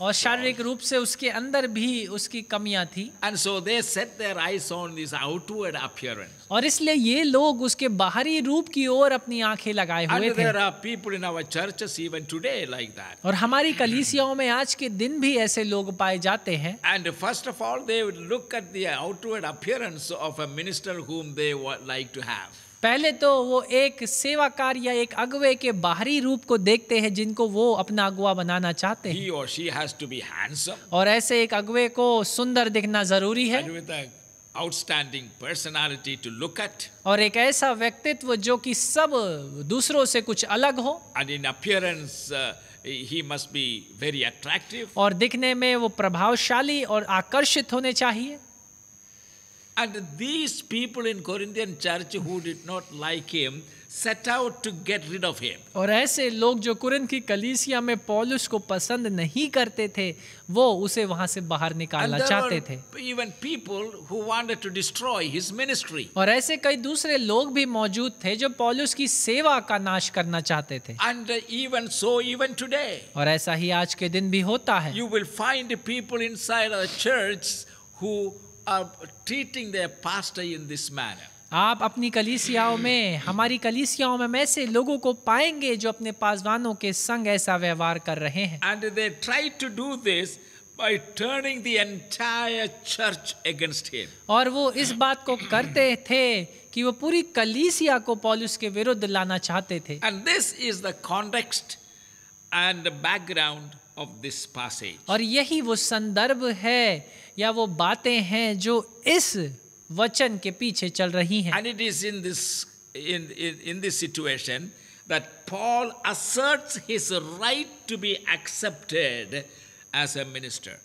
और शारीरिक रूप से उसके अंदर भी उसकी कमियाँ थी। And so they set their eyes on this outward appearance और इसलिए ये लोग उसके बाहरी रूप की ओर अपनी आँखें लगाए हुए थे। And there are people in our churches even today like that और हमारी कलीसियाओं में आज के दिन भी ऐसे लोग पाए जाते हैं। And first of all they would look at the outward appearance of a minister whom they would like to have. पहले तो वो एक सेवाकार या एक अगुवे के बाहरी रूप को देखते हैं जिनको वो अपना अगुआ बनाना चाहते हैं। Or she has to be handsome. और ऐसे एक अगुवे को सुंदर दिखना ज़रूरी है। Outstanding personality to look at. और एक ऐसा व्यक्तित्व जो कि सब दूसरों से कुछ अलग हो। And in appearance, uh, he must be very attractive. और दिखने में वो प्रभावशाली और आकर्षित होने चाहिए। And these people in Corinthian church who did not like him set out to get rid of him. और ऐसे लोग जो कुरिन्थ की कलीसिया में पौलुस को पसंद नहीं करते थे वो उसे वहाँ से बाहर निकालना चाहते थे even people who wanted to destroy his ministry. और ऐसे कई दूसरे लोग भी मौजूद थे जो पौलुस की सेवा का नाश करना चाहते थे And uh, even so, even today, और ऐसा ही आज के दिन भी होता है you will find people inside our church who are treating their pastor in this manner. आप अपनी कलीसियाओं में हमारी कलीसियाओं में ऐसे लोगों को पाएँगे जो अपने पासवानों के संग ऐसा व्यवहार कर रहे हैं And they try to do this by turning the entire church against him. और वो इस बात को करते थे कि वो पूरी कलीसिया को पौलुस के विरुद्ध लाना चाहते थे And this is the context and the background of this passage. और यही वो संदर्भ है या वो बातें हैं जो इस वचन के पीछे चल रही हैं And it is in this in, in, in this situation that Paul asserts his right to be accepted as a minister.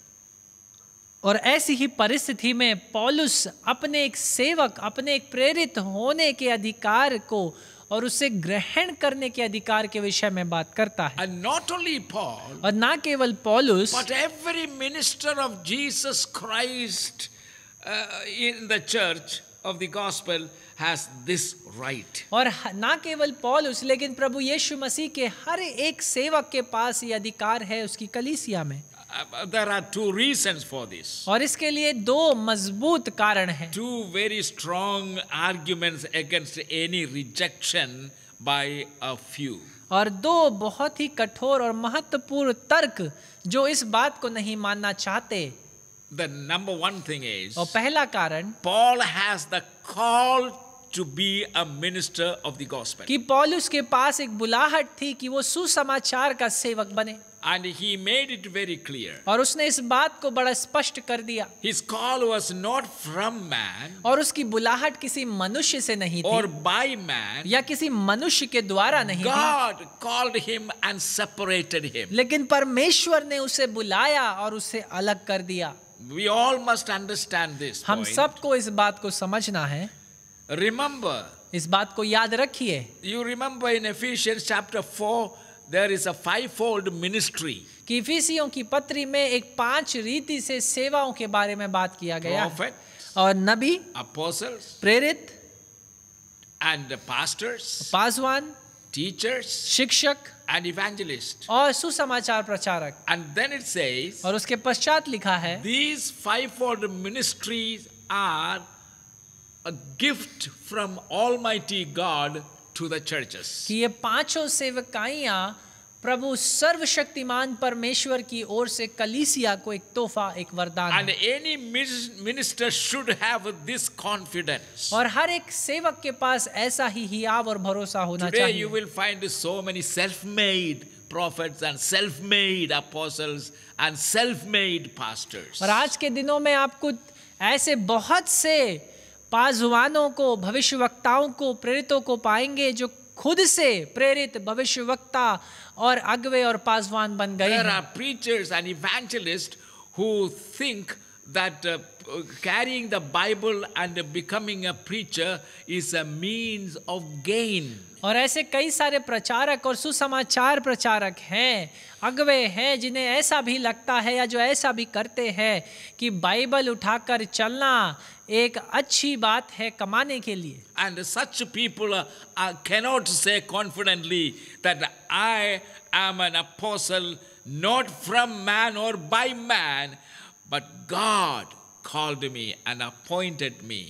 और ऐसी ही परिस्थिति में पौलुस अपने एक सेवक अपने एक प्रेरित होने के अधिकार को और उसे ग्रहण करने के अधिकार के विषय में बात करता है And not only Paul, और ना केवल पॉलुस but every minister of Jesus Christ uh, in the church of the gospel has this right. और ना केवल पौलुस लेकिन प्रभु यीशु मसीह के हर एक सेवक के पास ये अधिकार है उसकी कलीसिया में there are two reasons for this. और इसके लिए दो मज़बूत कारण हैं Two very strong arguments against any rejection by a few. और दो बहुत ही कठोर और महत्वपूर्ण तर्क जो इस बात को नहीं मानना चाहते The number one thing is और पहला कारण Paul has the call to be a minister of the gospel. कि पौलुस के पास एक बुलाहट थी कि वो सुसमाचार का सेवक बने And he made it very clear. और उसने इस बात को बड़ा स्पष्ट कर दिया His call was not from man और उसकी बुलाहट किसी मनुष्य से नहीं or by man. या किसी मनुष्य के द्वारा नहीं थी God called him and separated him. लेकिन परमेश्वर ने उसे बुलाया और उसे अलग कर दिया We all must understand this. हम point. सबको इस बात को समझना है remember. इस बात को याद रखिए। You remember in Ephesians chapter four there is a five fold ministry कि इफिसियों की पत्री में एक पाँच रीति से सेवाओं के बारे में बात किया गया। Prophet, और नबी अपोस्टल्स प्रेरित एंड पास्टर्स पासवान टीचर्स शिक्षक एंड इवेंजलिस्ट और सुसमाचार प्रचारक। एंड देन इट से और उसके पश्चात लिखा है these five fold ministries are a gift from Almighty God to the churches. कि ये पाँचों सेवकाइयाँ प्रभु सर्वशक्तिमान परमेश्वर की ओर से कलीसिया को एक तोहफा एक वरदान And है any mis- minister should have और हर एक सेवक के पास ऐसा ही हियाव और भरोसा होना Today चाहिए you will find so many self-made prophets and self-made apostles and self-made pastors. और आज के दिनों में आपको ऐसे बहुत से पासवानों को भविष्यवक्ताओं को प्रेरितों को पाएँगे जो खुद से प्रेरित भविष्यवक्ता और अगवे और पासवान बन गए There are preachers and evangelists who think that uh, carrying the Bible and becoming a preacher is a means of gain. और ऐसे कई सारे प्रचारक और सुसमाचार प्रचारक हैं अगवे हैं जिन्हें ऐसा भी लगता है या जो ऐसा भी करते हैं कि बाइबल उठाकर चलना एक अच्छी बात है कमाने के लिए। And such people cannot say confidently that I am an apostle not from man और by man but God called me and appointed me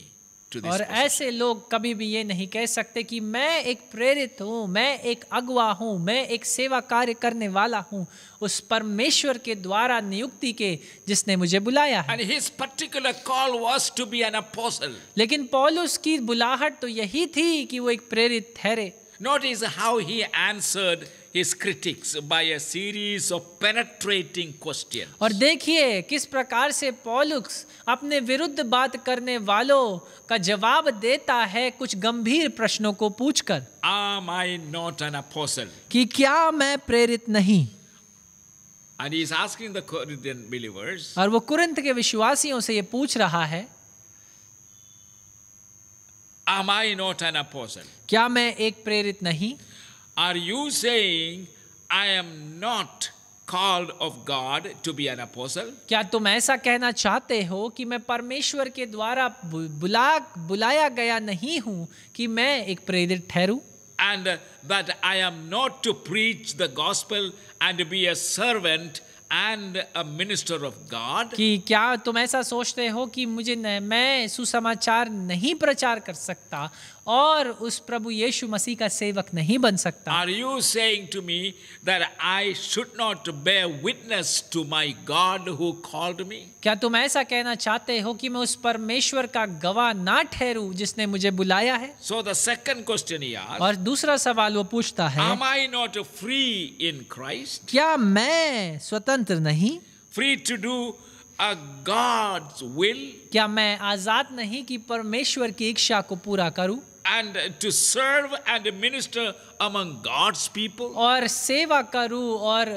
और ऐसे लोग कभी भी ये नहीं कह सकते कि मैं एक प्रेरित हूँ मैं एक अगवा हूँ मैं एक सेवा कार्य करने वाला हूँ उस परमेश्वर के द्वारा नियुक्ति के जिसने मुझे बुलाया है. लेकिन पॉलुस की बुलाहट तो यही थी कि वो एक प्रेरित ठहरे। Notice how he answered his critics by a series of penetrating questions. और देखिए किस प्रकार से पौलुस अपने विरुद्ध बात करने वालों का जवाब देता है कुछ गंभीर प्रश्नों को पूछकर Am I not an apostle? कि क्या मैं प्रेरित नहीं And he is asking the Corinthian believers, और वो कुरिन्थ के विश्वासियों से ये पूछ रहा है Am I not an apostle? क्या मैं एक प्रेरित नहीं Are you saying I am not called of God to be an apostle? क्या तुम ऐसा कहना चाहते हो कि मैं परमेश्वर के द्वारा बुला बुलाया गया नहीं हूँ कि मैं एक प्रेरित ठहरूं And that I am not to preach the gospel and be a servant and a minister of God? कि क्या तुम ऐसा सोचते हो कि मुझे मैं सुसमाचार नहीं प्रचार कर सकता और उस प्रभु यीशु मसीह का सेवक नहीं बन सकता। Are you saying to me I should not be witness to my God who क्या तुम ऐसा कहना चाहते हो कि मैं उस परमेश्वर का गवाह ना ठहरू जिसने मुझे बुलाया है? सो द सेकंड क्वेश्चन और दूसरा सवाल वो पूछता है am I not free in Christ क्या मैं स्वतंत्र नहीं? Free to do a God will क्या मैं आज़ाद नहीं कि परमेश्वर की इच्छा को पूरा करूँ? And to serve and minister among God's people? और सेवा करूँ और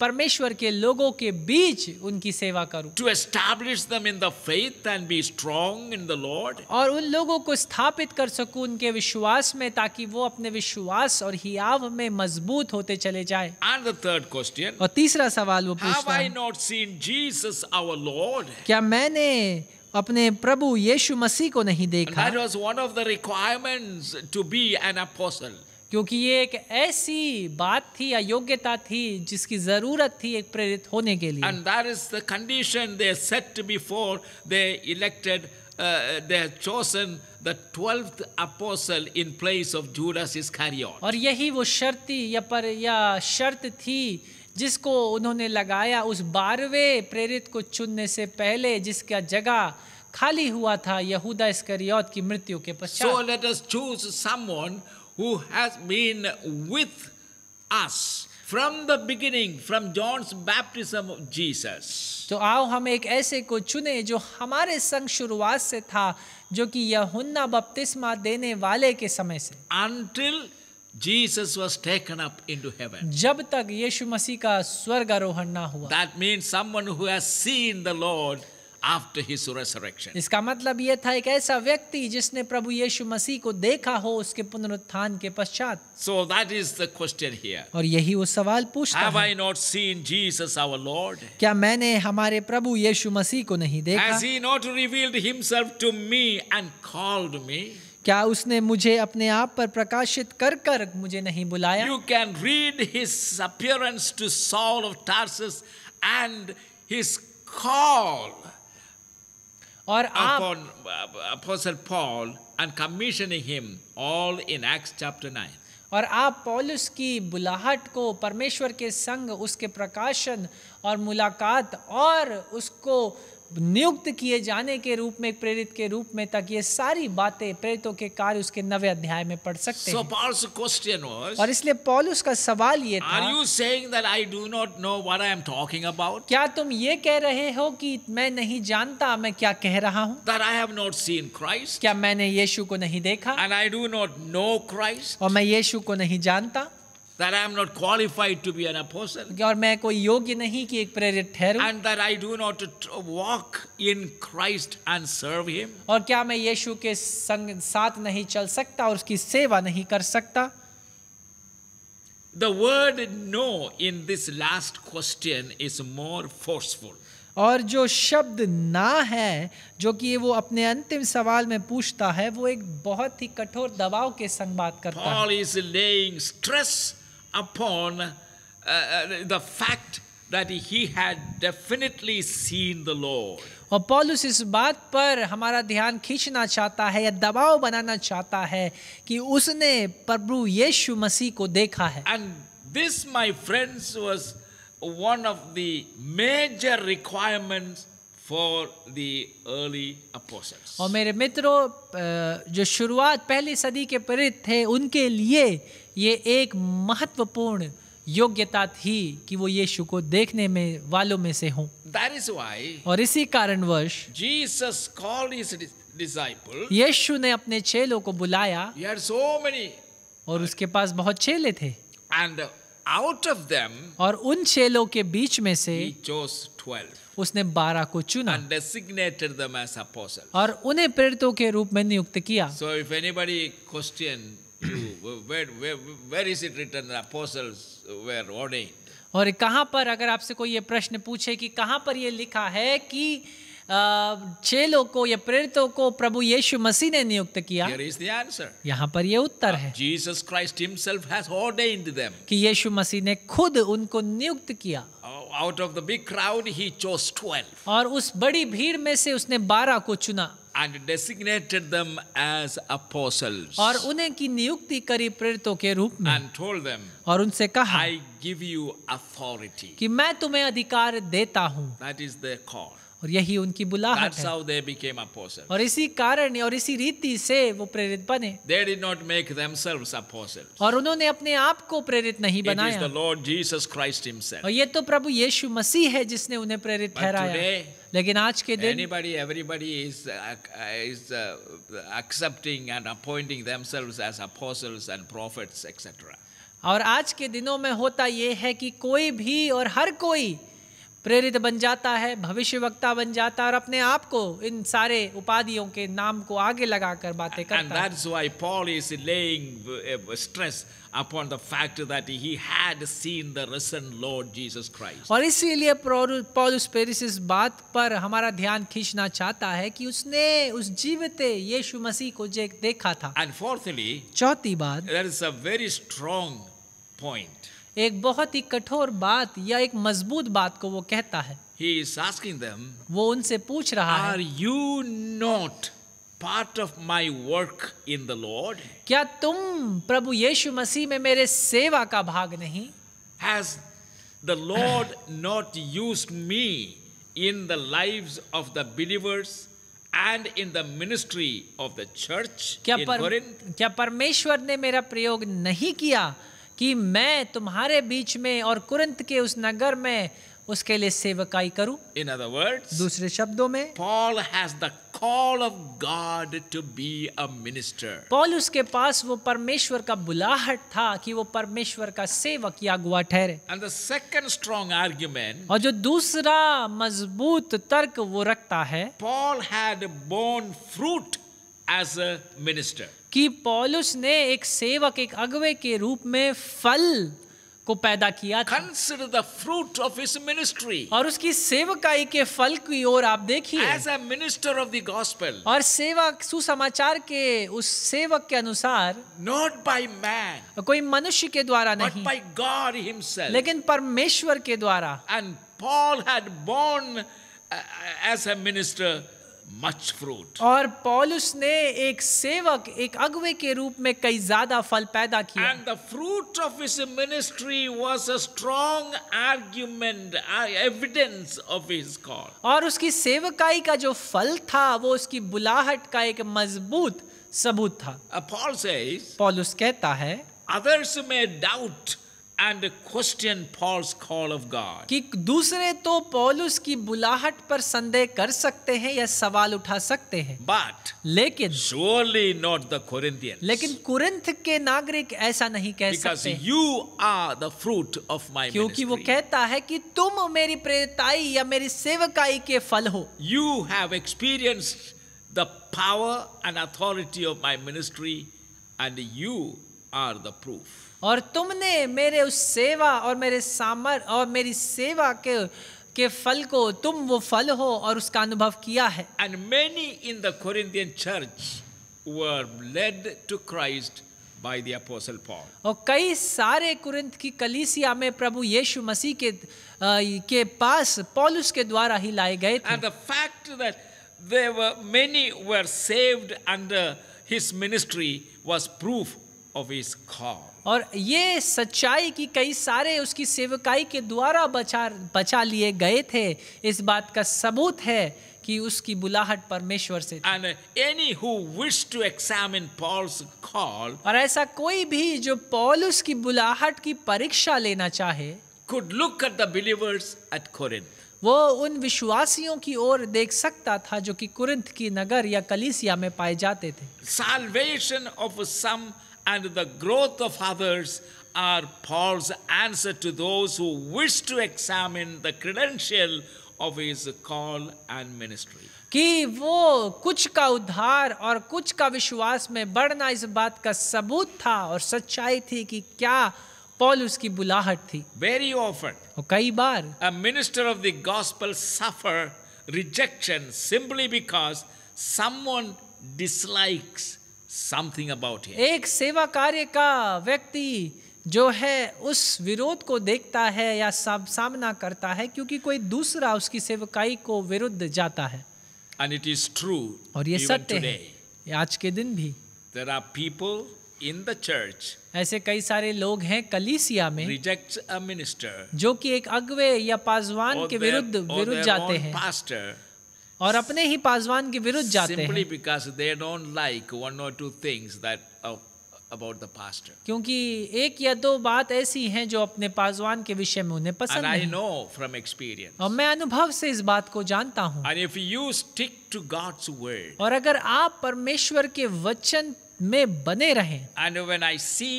परमेश्वर के लोगों के बीच उनकी सेवा करूँ To establish them in the faith and be strong in the Lord? और उन लोगों को स्थापित कर सकूँ उनके विश्वास में ताकि वो अपने विश्वास और हियाव में मज़बूत होते चले जाए And the third question, और तीसरा सवाल वो Have I not seen Jesus our Lord? क्या मैंने अपने प्रभु यीशु मसीह को नहीं देखा। क्योंकि ये एक ऐसी बात थी या योग्यता थी जिसकी ज़रूरत थी एक प्रेरित होने के लिए। And that is the condition they set before they elected they chosen the 12th apostle in place of Judas Iscariot और यही वो शर्त या पर या शर्त थी जिसको उन्होंने लगाया उस बारहवें प्रेरित को चुनने से पहले जिसका जगह खाली हुआ था यहूदा इस्करियोत की मृत्यु के पश्चात choose someone who has been with us from the beginning, from John's baptism of Jesus. तो आओ हम एक ऐसे को चुने जो हमारे संग शुरुआत से था जो कि यहुन्ना बपतिस्मा देने वाले के समय से Until Jesus was taken up into heaven. जब तक यीशु मसीह का स्वर्गारोहण ना हुआ That means someone who has seen the Lord after his resurrection. इसका मतलब ये था एक ऐसा व्यक्ति जिसने प्रभु यीशु मसीह को देखा हो उसके पुनरुत्थान के पश्चात So that is the question here. और यही वो सवाल पूछता Have है I not seen Jesus our Lord? क्या मैंने हमारे प्रभु यीशु मसीह को नहीं देखा Has he not revealed himself to me and called me? क्या उसने मुझे अपने आप पर प्रकाशित कर कर मुझे नहीं बुलाया? You can read his to Saul of Tarsus and his call और आप Paul and commissioning him all in act chapter nine और आप पॉलिस की बुलाहट को परमेश्वर के संग उसके प्रकाशन और मुलाकात और उसको नियुक्त किए जाने के रूप में प्रेरित के रूप में तक ये सारी बातें प्रेरितों के कार्य उसके नवे अध्याय में पढ़ सकते So हैं Paul's question was, और इसलिए पौलुस का सवाल ये था Are you saying that I do not know what I am talking about? क्या तुम ये कह रहे हो कि मैं नहीं जानता मैं क्या कह रहा हूँ That I have not seen Christ? क्या मैंने यीशु को नहीं देखा And I do not know Christ? और मैं यीशु को नहीं जानता That I am not qualified to be an apostle? और मैं कोई योग्य नहीं कि एक प्रेरित ठहरूं And that I do not walk in Christ and serve Him? और क्या मैं यीशु के संग साथ नहीं चल सकता और उसकी सेवा नहीं कर सकता The word no in this last question is more forceful. और जो शब्द ना है जो कि वो अपने अंतिम सवाल में पूछता है वो एक बहुत ही कठोर दबाव के संग बात करता है Paul is laying stress upon uh, uh, the fact that he had definitely seen the Lord. और पॉलुस इस बात पर हमारा ध्यान खींचना चाहता है या दबाव बनाना चाहता है कि उसने प्रभु यीशु मसीह को देखा है and this my friends was one of the major requirements for the early apostles और मेरे मित्रों जो शुरुआत पहली सदी के प्रेरित थे उनके लिए ये एक महत्वपूर्ण योग्यता थी कि वो यीशु को देखने में वालों में से हो। और इसी कारणवश यीशु ने अपने चेलों को बुलाया so many, और उसके पास बहुत चेले थे। एंड आउट ऑफ़ देम और उन चेलों के बीच में से he उसने बारह को चुना। और उन्हें प्रेरितों के रूप में नियुक्त किया। So [clears throat] और कहाँ पर अगर आपसे कोई ये प्रश्न पूछे कि कहाँ पर ये लिखा है कि चेलों को या प्रेरितों को प्रभु यीशु मसीह ने नियुक्त किया? यहाँ पर ये उत्तर है। Jesus Christ himself has ordained them कि यीशु मसीह ने खुद उनको नियुक्त किया। Out of the big crowd he chose 12 और उस बड़ी भीड़ में से उसने 12 को चुना। And designated them as apostles और उन्हें की नियुक्ति करी प्रेरितों के रूप में and told them, और उनसे कहा I give you authority. कि मैं तुम्हें अधिकार देता हूँ That is their call. और यही उनकी बुलाहट That's है how they became apostles. और इसी कारण और इसी रीति से वो प्रेरित बने They did not make themselves apostles. और उन्होंने अपने आप को प्रेरित नहीं बनाया It is the Lord Jesus Christ himself. और ये तो प्रभु यीशु मसीह है जिसने उन्हें प्रेरित ठहराया लेकिन आज के दिन Anybody, everybody is, uh, is uh, accepting and appointing themselves as apostles and prophets, etc. और आज के दिनों में होता ये है कि कोई भी और हर कोई प्रेरित बन जाता है भविष्य वक्ता बन जाता है और अपने आप को इन सारे उपाधियों के नाम को आगे लगाकर बातें करता है that's why Paul is laying uh, stress upon the fact that he had seen the risen Lord Jesus Christ. और इसीलिए पौलु- पौलुस पेरिस इस बात पर हमारा ध्यान खींचना चाहता है कि उसने उस जीवित यीशु मसीह को जे देखा था And fourthly, चौथी बात there is a very strong point. एक बहुत ही कठोर बात या एक मज़बूत बात को वो कहता है। Them, वो उनसे पूछ रहा Are है you not part of my work in the Lord क्या तुम प्रभु यीशु मसीह में मेरे सेवा का भाग नहीं? Has the Lord not use me in the live of the believers and in the ministry of the church क्या क्या परमेश्वर ने मेरा प्रयोग नहीं किया कि मैं तुम्हारे बीच में और कुरंत के उस नगर में उसके लिए सेवकाई करूँ In other words, दूसरे शब्दों में Paul has the call of God to be a minister. पौलुस के पास वो परमेश्वर का बुलाहट था कि वो परमेश्वर का सेवक या अगुआ ठहरे And the second strong argument, और जो दूसरा मज़बूत तर्क वो रखता है Paul had borne fruit as a minister. कि पौलुस ने एक सेवक एक अगवे के रूप में फल को पैदा किया था Consider the fruit of his ministry. और उसकी सेवकाई के फल की ओर आप देखिए As a minister of the gospel, और सेवक सुसमाचार के उस सेवक के अनुसार not by man, कोई मनुष्य के द्वारा but by God Himself. लेकिन परमेश्वर के द्वारा And Paul had borne uh, as a minister much fruit. और पौलुस ने एक सेवक एक अगवे के रूप में कई ज़्यादा फल पैदा किया And the fruit of his ministry was a strong argument, uh, evidence of his call. और उसकी सेवकाई का जो फल था वो उसकी बुलाहट का एक मज़बूत सबूत था Uh, Paul says, पौलुस कहता है others may doubt and question Paul's call of God. कि दूसरे तो पॉलुस की बुलाहट पर संदेह कर सकते हैं या सवाल उठा सकते हैं। बट लेकिन surely not the Corinthians. लेकिन कुरिंथ के नागरिक ऐसा नहीं कह Because सकते। You are the fruit of my क्योंकि वो कहता है कि तुम मेरी प्रेताई या मेरी सेवकाई के फल हो। You have experience the power and authority of my ministry and you are the proof और तुमने मेरे उस सेवा और मेरे सामर और मेरी सेवा के के फल को तुम वो फल हो और उसका अनुभव किया है। And many in the Corinthian church were led to Christ by the apostle Paul और कई सारे कुरिंथ की कलीसिया में प्रभु यीशु मसीह के के पास पॉलस के द्वारा ही लाए गए थे। And the fact that they were many were saved under his ministry was proof of his call. और ये सच्चाई की कई सारे उसकी सेवकाई के द्वारा बचा बचा लिए गए थे इस बात का सबूत है कि उसकी बुलाहट परमेश्वर से थी। And any who wish to examine Paul's call और ऐसा कोई भी जो पौलुस की बुलाहट की परीक्षा लेना चाहे could look at the believers at Corinth. वो उन विश्वासियों की ओर देख सकता था जो कि कुरिन्थ की नगर या कलीसिया में पाए जाते थे Salvation of some and the growth of others are Paul's answer to those who wish to examine the credential of his call and ministry. कि वो कुछ का उद्धार और कुछ का विश्वास में बढ़ना इस बात का सबूत था और सच्चाई थी कि क्या पौलुस की बुलाहट थी Very often, और कई बार a minister of the gospel suffer rejection simply because someone dislikes something about him. एक सेवा कार्य का व्यक्ति जो है उस विरोध को देखता है या साम, सामना करता है क्योंकि कोई दूसरा उसकी सेवकाई को विरुद्ध जाता है। And it is true और ये सत्य है। आज के दिन भी। There are people in the church ऐसे कई सारे लोग हैं कलीसिया में rejects a minister जो कि एक अगवे या पासवान के विरुद्ध विरुद्ध जाते हैं। pastor और अपने ही पासवान के विरुद्ध जाते हैं। Because they don't like one और two things that about the past क्योंकि एक या दो बात ऐसी हैं जो अपने पासवान के विषय में उन्हें पसंद आई नो फ्रॉम एक्सपीरियंस और मैं अनुभव से इस बात को जानता हूँ। And if you stick to God's word और अगर आप परमेश्वर के वचन में बने रहें and when I see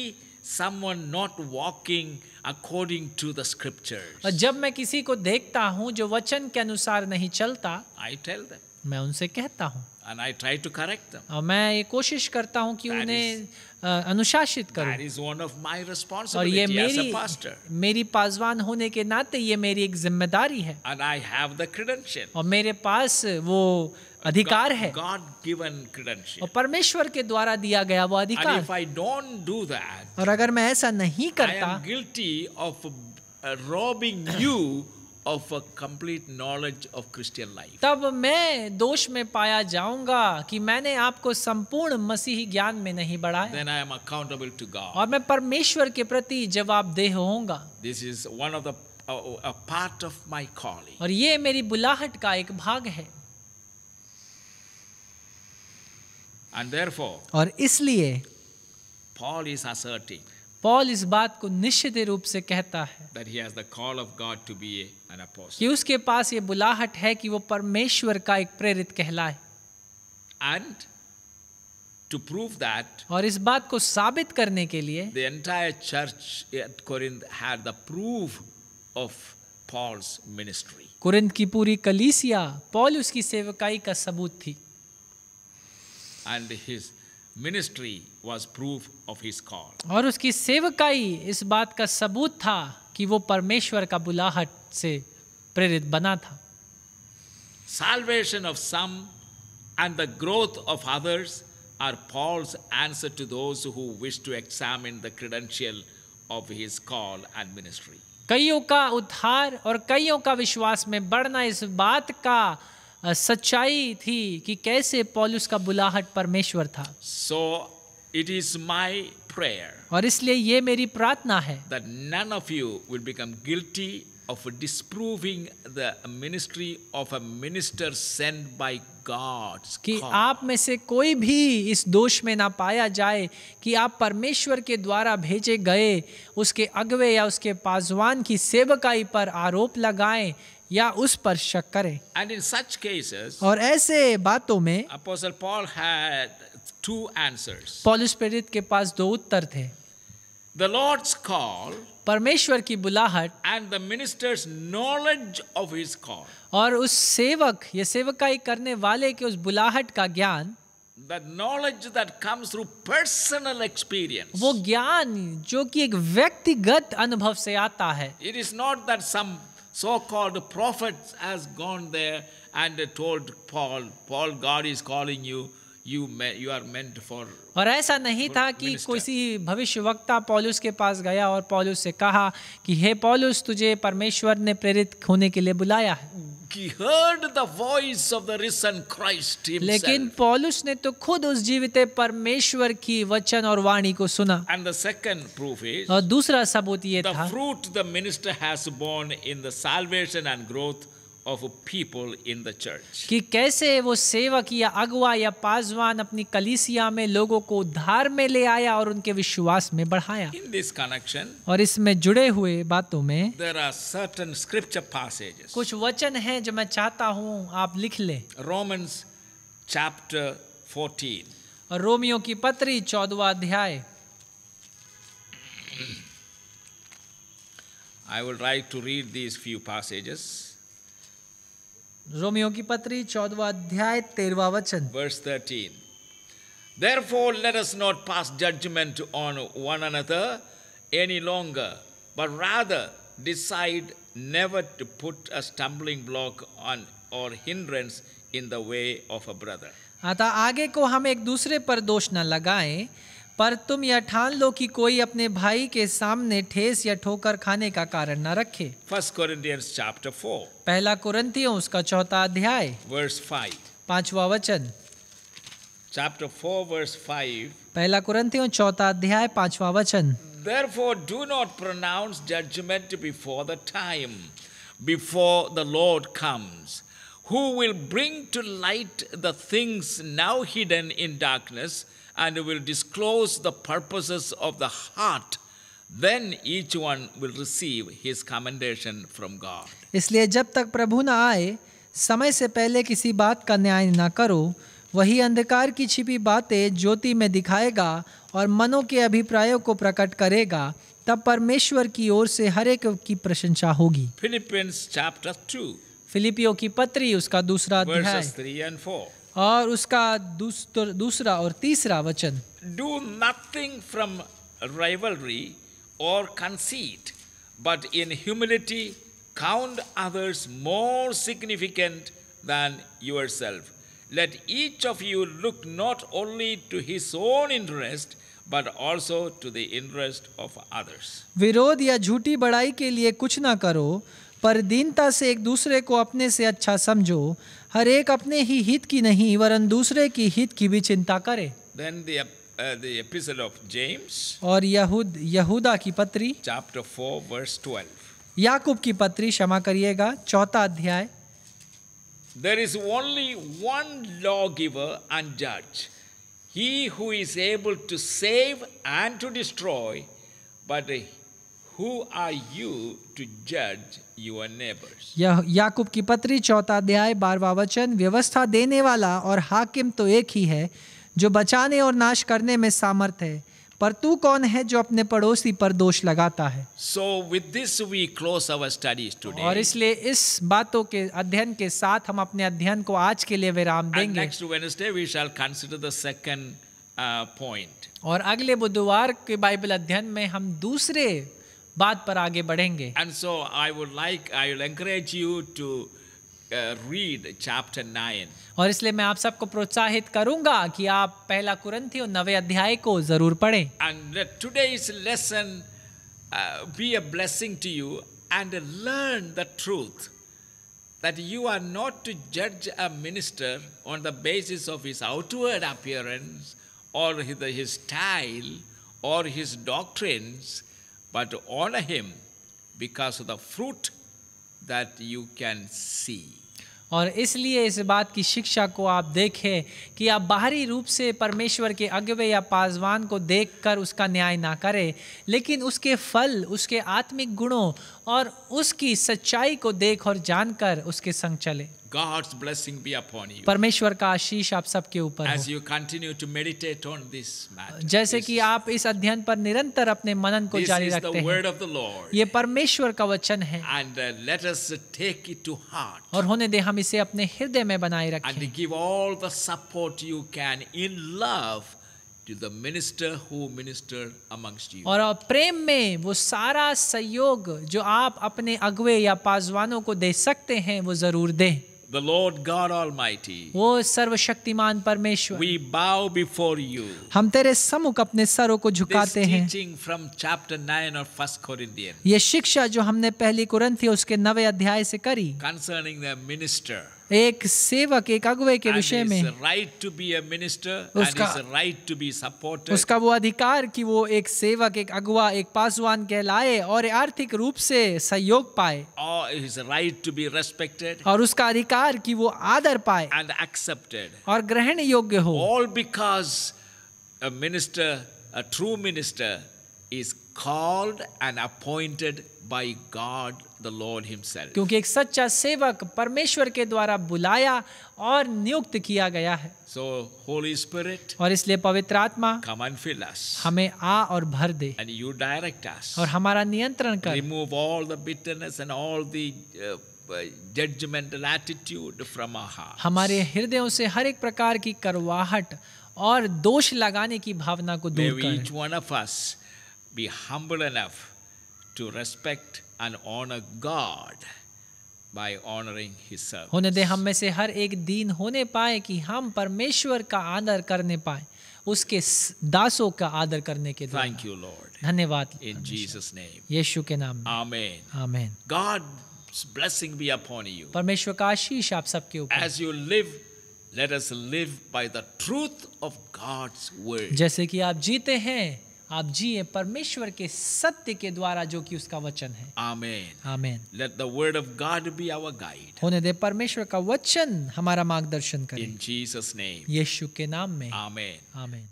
someone not walking according to the scriptures, और जब मैं किसी को देखता हूँ जो वचन के अनुसार नहीं चलता I tell them मैं उनसे कहता हूँ and I try to correct them. और मैं ये कोशिश करता हूँ कि That उन्हें अ, अनुशासित That करूँ is one of my और ये responsibility as a मेरी. मेरी पासवान होने के नाते ये मेरी एक ज़िम्मेदारी है And I have the credential. और मेरे पास वो अधिकार है और परमेश्वर के द्वारा दिया गया वो अधिकार और अगर मैं ऐसा नहीं करता guilty of robbing you of a complete knowledge of Christian life. तब मैं दोष में पाया जाऊँगा कि मैंने आपको संपूर्ण मसीही ज्ञान में नहीं बढ़ाया Then I am accountable to God. और मैं परमेश्वर के प्रति जवाबदेह होऊँगा This is one of the a, a part of my calling. और ये मेरी बुलाहट का एक भाग है And therefore, और इसलिए Paul is asserting पॉल इस बात को निश्चित रूप से कहता है that he has the call of God to be a, an apostle. कि उसके पास ये बुलाहट है कि वो परमेश्वर का एक प्रेरित कहलाए And to prove that, और इस बात को साबित करने के लिए the entire church at Corinth had the proof of Paul's ministry. Corinth की पूरी कलीसिया पॉल उसकी सेवकाई का सबूत थी and his ministry was proof of his call और उसकी सेवकाई इस बात का सबूत था कि वो परमेश्वर का बुलाहट से प्रेरित बना था। Salvation of some and the growth of others are Paul's answer to those wish to examine the credential of his call and ministry कईयों का उद्धार और कईयों का विश्वास में बढ़ना इस बात का सच्चाई थी कि कैसे पौलुस का बुलाहट परमेश्वर था। So it is my prayer और इसलिए ये मेरी प्रार्थना है that none of you will become guilty of disproving the ministry of a minister sent by God's कि आप में से कोई भी इस दोष में ना पाया जाए कि आप परमेश्वर के द्वारा भेजे गए उसके अगवे या उसके पासवान की सेवकाई पर आरोप लगाएँ या उस पर शक करें। एंड इन सच केसेस और ऐसे बातों में apostle Paul had two answers polish प्रेरित के पास दो उत्तर थे। द लॉर्ड्स कॉल परमेश्वर की बुलाहट and the minister's knowledge of his call और उस सेवक या सेवकाई करने वाले के उस बुलाहट का ज्ञान That knowledge that comes through personal experience. वो ज्ञान जो कि एक व्यक्तिगत अनुभव से आता है। It is not that some so-called prophets has gone there and told Paul, Paul, God is calling you. You you are meant for और ऐसा नहीं था कि कोई भविष्य वक्ता पॉलुस के पास गया और पॉलुस से कहा कि हे पॉलुस तुझे परमेश्वर ने प्रेरित होने के लिए बुलाया है. Heard the voice of the risen Christ himself. लेकिन पॉलुस ने तो खुद उस जीवित परमेश्वर की वचन और वाणी को सुना। And the second proof is, और दूसरा सबूत ये the fruit the minister has borne in the salvation and growth of people in the church. कि कैसे वो सेवक या अगुआ या पासवान अपनी कलीसिया में लोगों को उद्धार में ले आया और उनके विश्वास में बढ़ाया In this connection, और इसमें जुड़े हुए बातों में there are certain scripture passages. कुछ वचन हैं जो मैं चाहता हूँ आप लिख लें Romans chapter 14. और रोमियो की पत्री चौदवा अध्याय I will try to read these few passages. रोमियो की पत्री चौदवा अध्याय तेरवा वचन Verse 13. Therefore, let us not pass judgment on one another any longer, but rather decide never to put a stumbling block on or hindrance in the way of a brother. अतः आगे को हम एक दूसरे पर दोष न लगाएँ पर तुम यह ठान लो कि कोई अपने भाई के सामने ठेस या ठोकर खाने का कारण न रखे 1 Corinthians chapter 4, पहला कुरंतियों उसका चौथा अध्याय verse 5. पांचवा वचन Chapter 4, verse 5. पहला कुरंतियों चौथा अध्याय पांचवा वचन Therefore, do not pronounce judgment before the time, before the Lord comes, who will bring to light the things now hidden in darkness and will disclose the purposes of the heart. Then each one will receive his commendation from God. इसलिए जब तक प्रभु न आए समय से पहले किसी बात का न्याय न करो वही अंधकार की छिपी बातें ज्योति में दिखाएगा और मनों के अभिप्रायों को प्रकट करेगा तब परमेश्वर की ओर से हर एक की प्रशंसा होगी Philippians chapter 2, फिलिपियो की पत्री उसका दूसरा अध्याय और उसका दूसरा और तीसरा वचन। डू नथिंग फ्रॉम राइवलरी और conceit but in humility count others more significant than your self let each of you look not only to his own interest but also to the interest of others विरोध या झूठी बड़ाई के लिए कुछ ना करो पर दीनता से एक दूसरे को अपने से अच्छा समझो हर एक अपने ही हित की नहीं वरन दूसरे की हित की भी चिंता करे। Then the episode of James और यहूद यहूदा की पत्री चैप्टर 4 वर्स 12 याकूब की पत्री क्षमा करिएगा चौथा अध्याय। There is only one law giver and जज he who is able to save and to destroy but who are you to judge your neighbors? यह याकूब की पत्री चौथा अध्याय बारवा वचन व्यवस्था देने वाला और हाकिम तो एक ही है जो बचाने और नाश करने में सामर्थ है पर तू कौन है जो अपने पड़ोसी पर दोष लगाता है So, with this, we close our studies और इसलिए इस बातों के अध्ययन के साथ हम अपने अध्ययन को आज के लिए विराम देंगे Wednesday, we shall consider the second uh, point. और अगले बुधवार के बाइबल अध्ययन में हम दूसरे बात पर आगे बढ़ेंगे। And so I would like I will encourage you to read chapter nine और इसलिए मैं आप सबको प्रोत्साहित करूँगा कि आप पहला कुरन और नवे अध्याय को ज़रूर पढ़ें। And today is lesson be a blessing to you and learn the truth that you are not to जज a minister on the basis of his outward appearance or his style और his doctrines but to honor him because of the fruit that you can see. और इसलिए इस बात की शिक्षा को आप देखें कि आप बाहरी रूप से परमेश्वर के अगवे या पासवान को देखकर उसका न्याय ना करें, लेकिन उसके फल, उसके आत्मिक गुणों और उसकी सच्चाई को देख और जानकर उसके संग चले God's blessing be upon you परमेश्वर का आशीष आप सबके ऊपर as you continue to meditate on this matter. जैसे कि आप इस अध्ययन पर निरंतर अपने मनन को This जारी is the word of the Lord. ये परमेश्वर का वचन है And uh, let us take it to heart और होने दे हम इसे अपने हृदय में बनाए रखें and give all the support you can in love to the minister who ministered amongst you. और प्रेम में वो सारा सहयोग जो आप अपने अगुए या पासवानों को दे सकते हैं वो ज़रूर दें The Lord God Almighty, वो सर्वशक्तिमान परमेश्वर we bow before you. हम तेरे सम्मुख अपने सरों को झुकाते हैं This teaching from chapter 9 of First Corinthians ये शिक्षा जो हमने पहली कुरंथी उसके नवे अध्याय से करी concerning the minister एक सेवक एक अगुवे के विषय में। Right to be minister right to be support उसका वो अधिकार कि वो एक सेवक एक अगुवा एक पासवान कहलाए और आर्थिक रूप से सहयोग पाए। राइट टू बी रेस्पेक्टेड और उसका अधिकार कि वो आदर पाए। एंड एक्सेप्टेड और ग्रहण योग्य हो। All because minister true minister is called and appointed by God the Lord Himself. क्योंकि एक सच्चा सेवक परमेश्वर के द्वारा बुलाया और नियुक्त किया गया है So, Holy Spirit, और इसलिए पवित्र आत्मा come and fill us हमें आ और भर दे and you direct us. और हमारा नियंत्रण कर Remove all the bitterness and all the uh, uh, judgmental attitude from our heart. हमारे हृदयों से हर एक प्रकार की करवाहट और दोष लगाने की भावना को दूर करें each one of us be humble enough to respect and honor God by honoring His servant. होने दे हम में से हर एक दीन होने पाए कि हम परमेश्वर का आदर करने पाए उसके दासों का आदर करने के द्वारा Thank you, Lord. धन्यवाद In Jesus' name. यीशु के नाम में Amen. Amen God's blessing be upon you. परमेश्वर का आशीष आप सबके ऊपर As you live, let us live by the truth of God's word. जैसे कि आप जीते हैं आप जिए परमेश्वर के सत्य के द्वारा जो कि उसका वचन है। Amen amen let the word of God be our guide होने दे परमेश्वर का वचन हमारा मार्गदर्शन करे। इन जीसस नेम यीशु के नाम में। आमेन आमेन